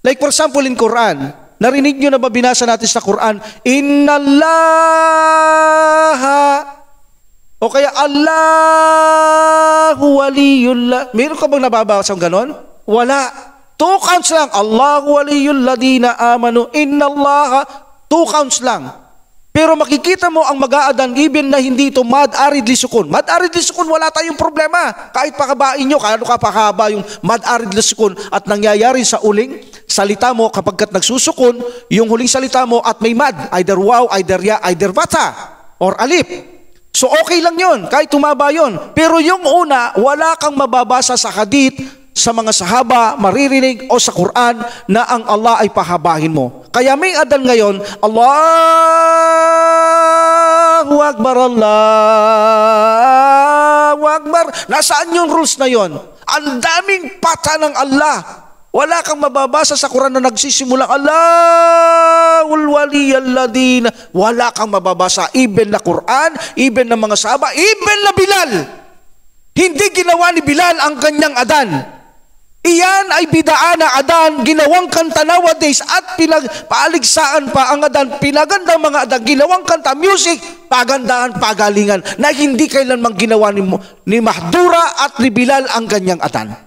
Like for example in Quran Narinig nyo na ba binasa natin sa Quran? Inna Allah o kaya Allahu waliyullah. Meron ka bang nababasa ng ganon? Wala. Two counts lang. Allahu waliyul ladina amanu. Inna Allah. Two counts lang. Pero makikita mo ang mag-aadan even na hindi ito mad-arid lisukon. Mad-arid lisukon, wala tayong problema. Kahit pakabain nyo, kaya ka pakaba yung mad-arid lisukon at nangyayari sa uling salita mo kapag kat nagsusukon, yung huling salita mo at may mad, either wow, either ya, either bata, or alip. So okay lang yon kahit tumaba yon Pero yung una, wala kang mababasa sa hadith, sa mga sahaba, maririnig o sa Quran na ang Allah ay pahabahin mo. Kaya may adan ngayon, Allahu Akbar, Allahu Akbar. Nasaan yung rules na yon? Ang daming pata ng Allah. Wala kang mababasa sa Quran na nagsisimula, Allahul waliyalladina. Wala kang mababasa, even na Quran, even na mga sahaba, even na Bilal. Hindi ginawa ni Bilal ang kanyang adan. Iyan ay bidaan na adan, ginawang kanta nowadays at pinag, paaligsaan pa ang adan, pinagandang mga adan, ginawang kanta, music, pagandahan, pagalingan, na hindi kailanman ginawa ni, ni Mahdura at ni Bilal ang ganyang adan.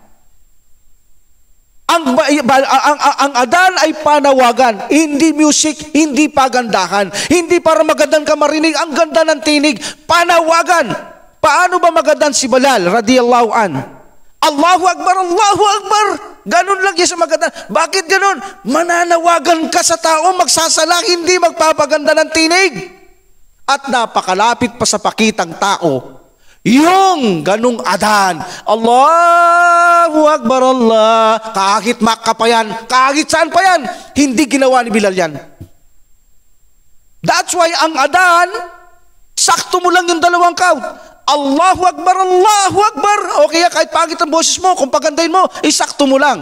Ang, ang, ang, adan ay panawagan, hindi music, hindi pagandahan, hindi para magandang ka marinig, ang ganda ng tinig, panawagan. Paano ba magandang si Bilal, radiyallahu an? Allahu Akbar, Allahu Akbar. Ganun lang yan sa maganda. Bakit ganun? Mananawagan ka sa tao, magsasala, hindi magpapaganda ng tinig. At napakalapit pa sa pakitang tao. Yung ganung adan. Allahu Akbar Allah. Kahit Makka pa yan, kahit saan pa yan, hindi ginawa ni Bilal yan. That's why ang adan, sakto mo lang yung dalawang count. Allahu Akbar, Allahu Akbar. O kaya kahit pangit ang boses mo, kung pagandahin mo, isakto mo lang.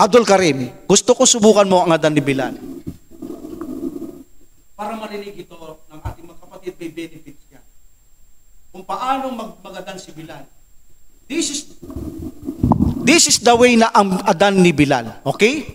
Abdul Karim, gusto ko subukan mo ang adan ni Bilal. Para marinig ito ng ating mga kapatid, may benefits niya. Kung paano mag magadan si Bilal. This is This is the way na ang adan ni Bilal. Okay?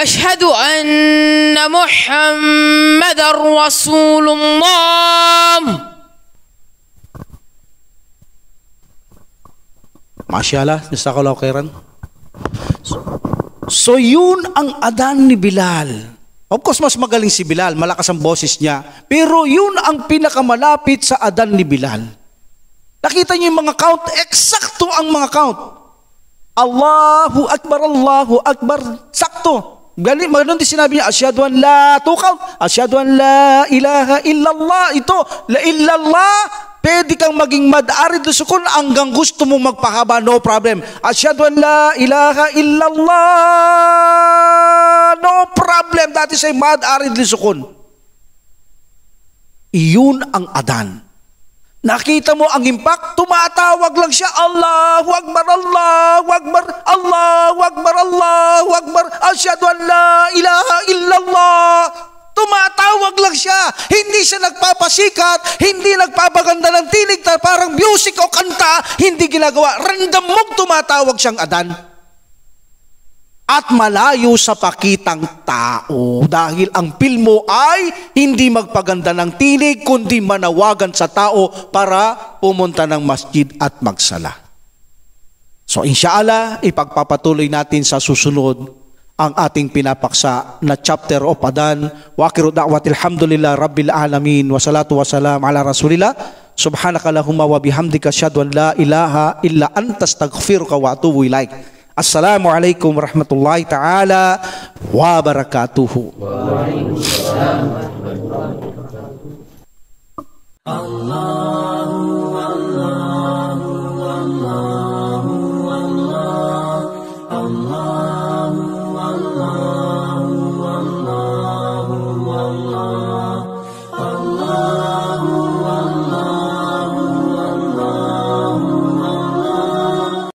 أشهد أن محمد رسول الله Masyaallah, jazakallahu khairan. So, so yun ang adan ni Bilal. Of course, mas magaling si Bilal, malakas ang boses niya. Pero yun ang pinakamalapit sa adan ni Bilal. Nakita niyo yung mga count, eksakto ang mga count. Allahu Akbar, Allahu Akbar, sakto. Galing, magandang din sinabi niya, asyadu an la tukaw, asyadu an la ilaha illallah. Ito, la illallah, Pwede kang maging mad-arid lusukon hanggang gusto mong magpahaba, no problem. Asyhadu an la ilaha illallah. No problem. Dati say mad-arid lusukon. Iyon ang adan. Nakita mo ang impact, tumatawag lang siya, Allahu Akbar, Allahu Akbar, Allahu Akbar, Allahu Akbar, asyhadu an la ilaha illallah. Tumatawag lang siya. Hindi siya nagpapasikat, hindi nagpapaganda ng tinig parang music o kanta, hindi ginagawa. Random mong tumatawag siyang adan. At malayo sa pakitang tao dahil ang pilmo ay hindi magpaganda ng tinig kundi manawagan sa tao para pumunta ng masjid at magsala. So inshallah, ipagpapatuloy natin sa susunod ang ating pinapaksa na chapter of Adan. Wakiru da'wati alhamdulillah rabbil alamin wa salatu wa salam ala rasulillah. Subhanaka lahumma wa bihamdika asyhadu an la ilaha illa anta astaghfiruka wa atubu ilaik. Assalamualaikum warahmatullahi taala wabarakatuh. Waalaikumsalam warahmatullahi wabarakatuh. Allah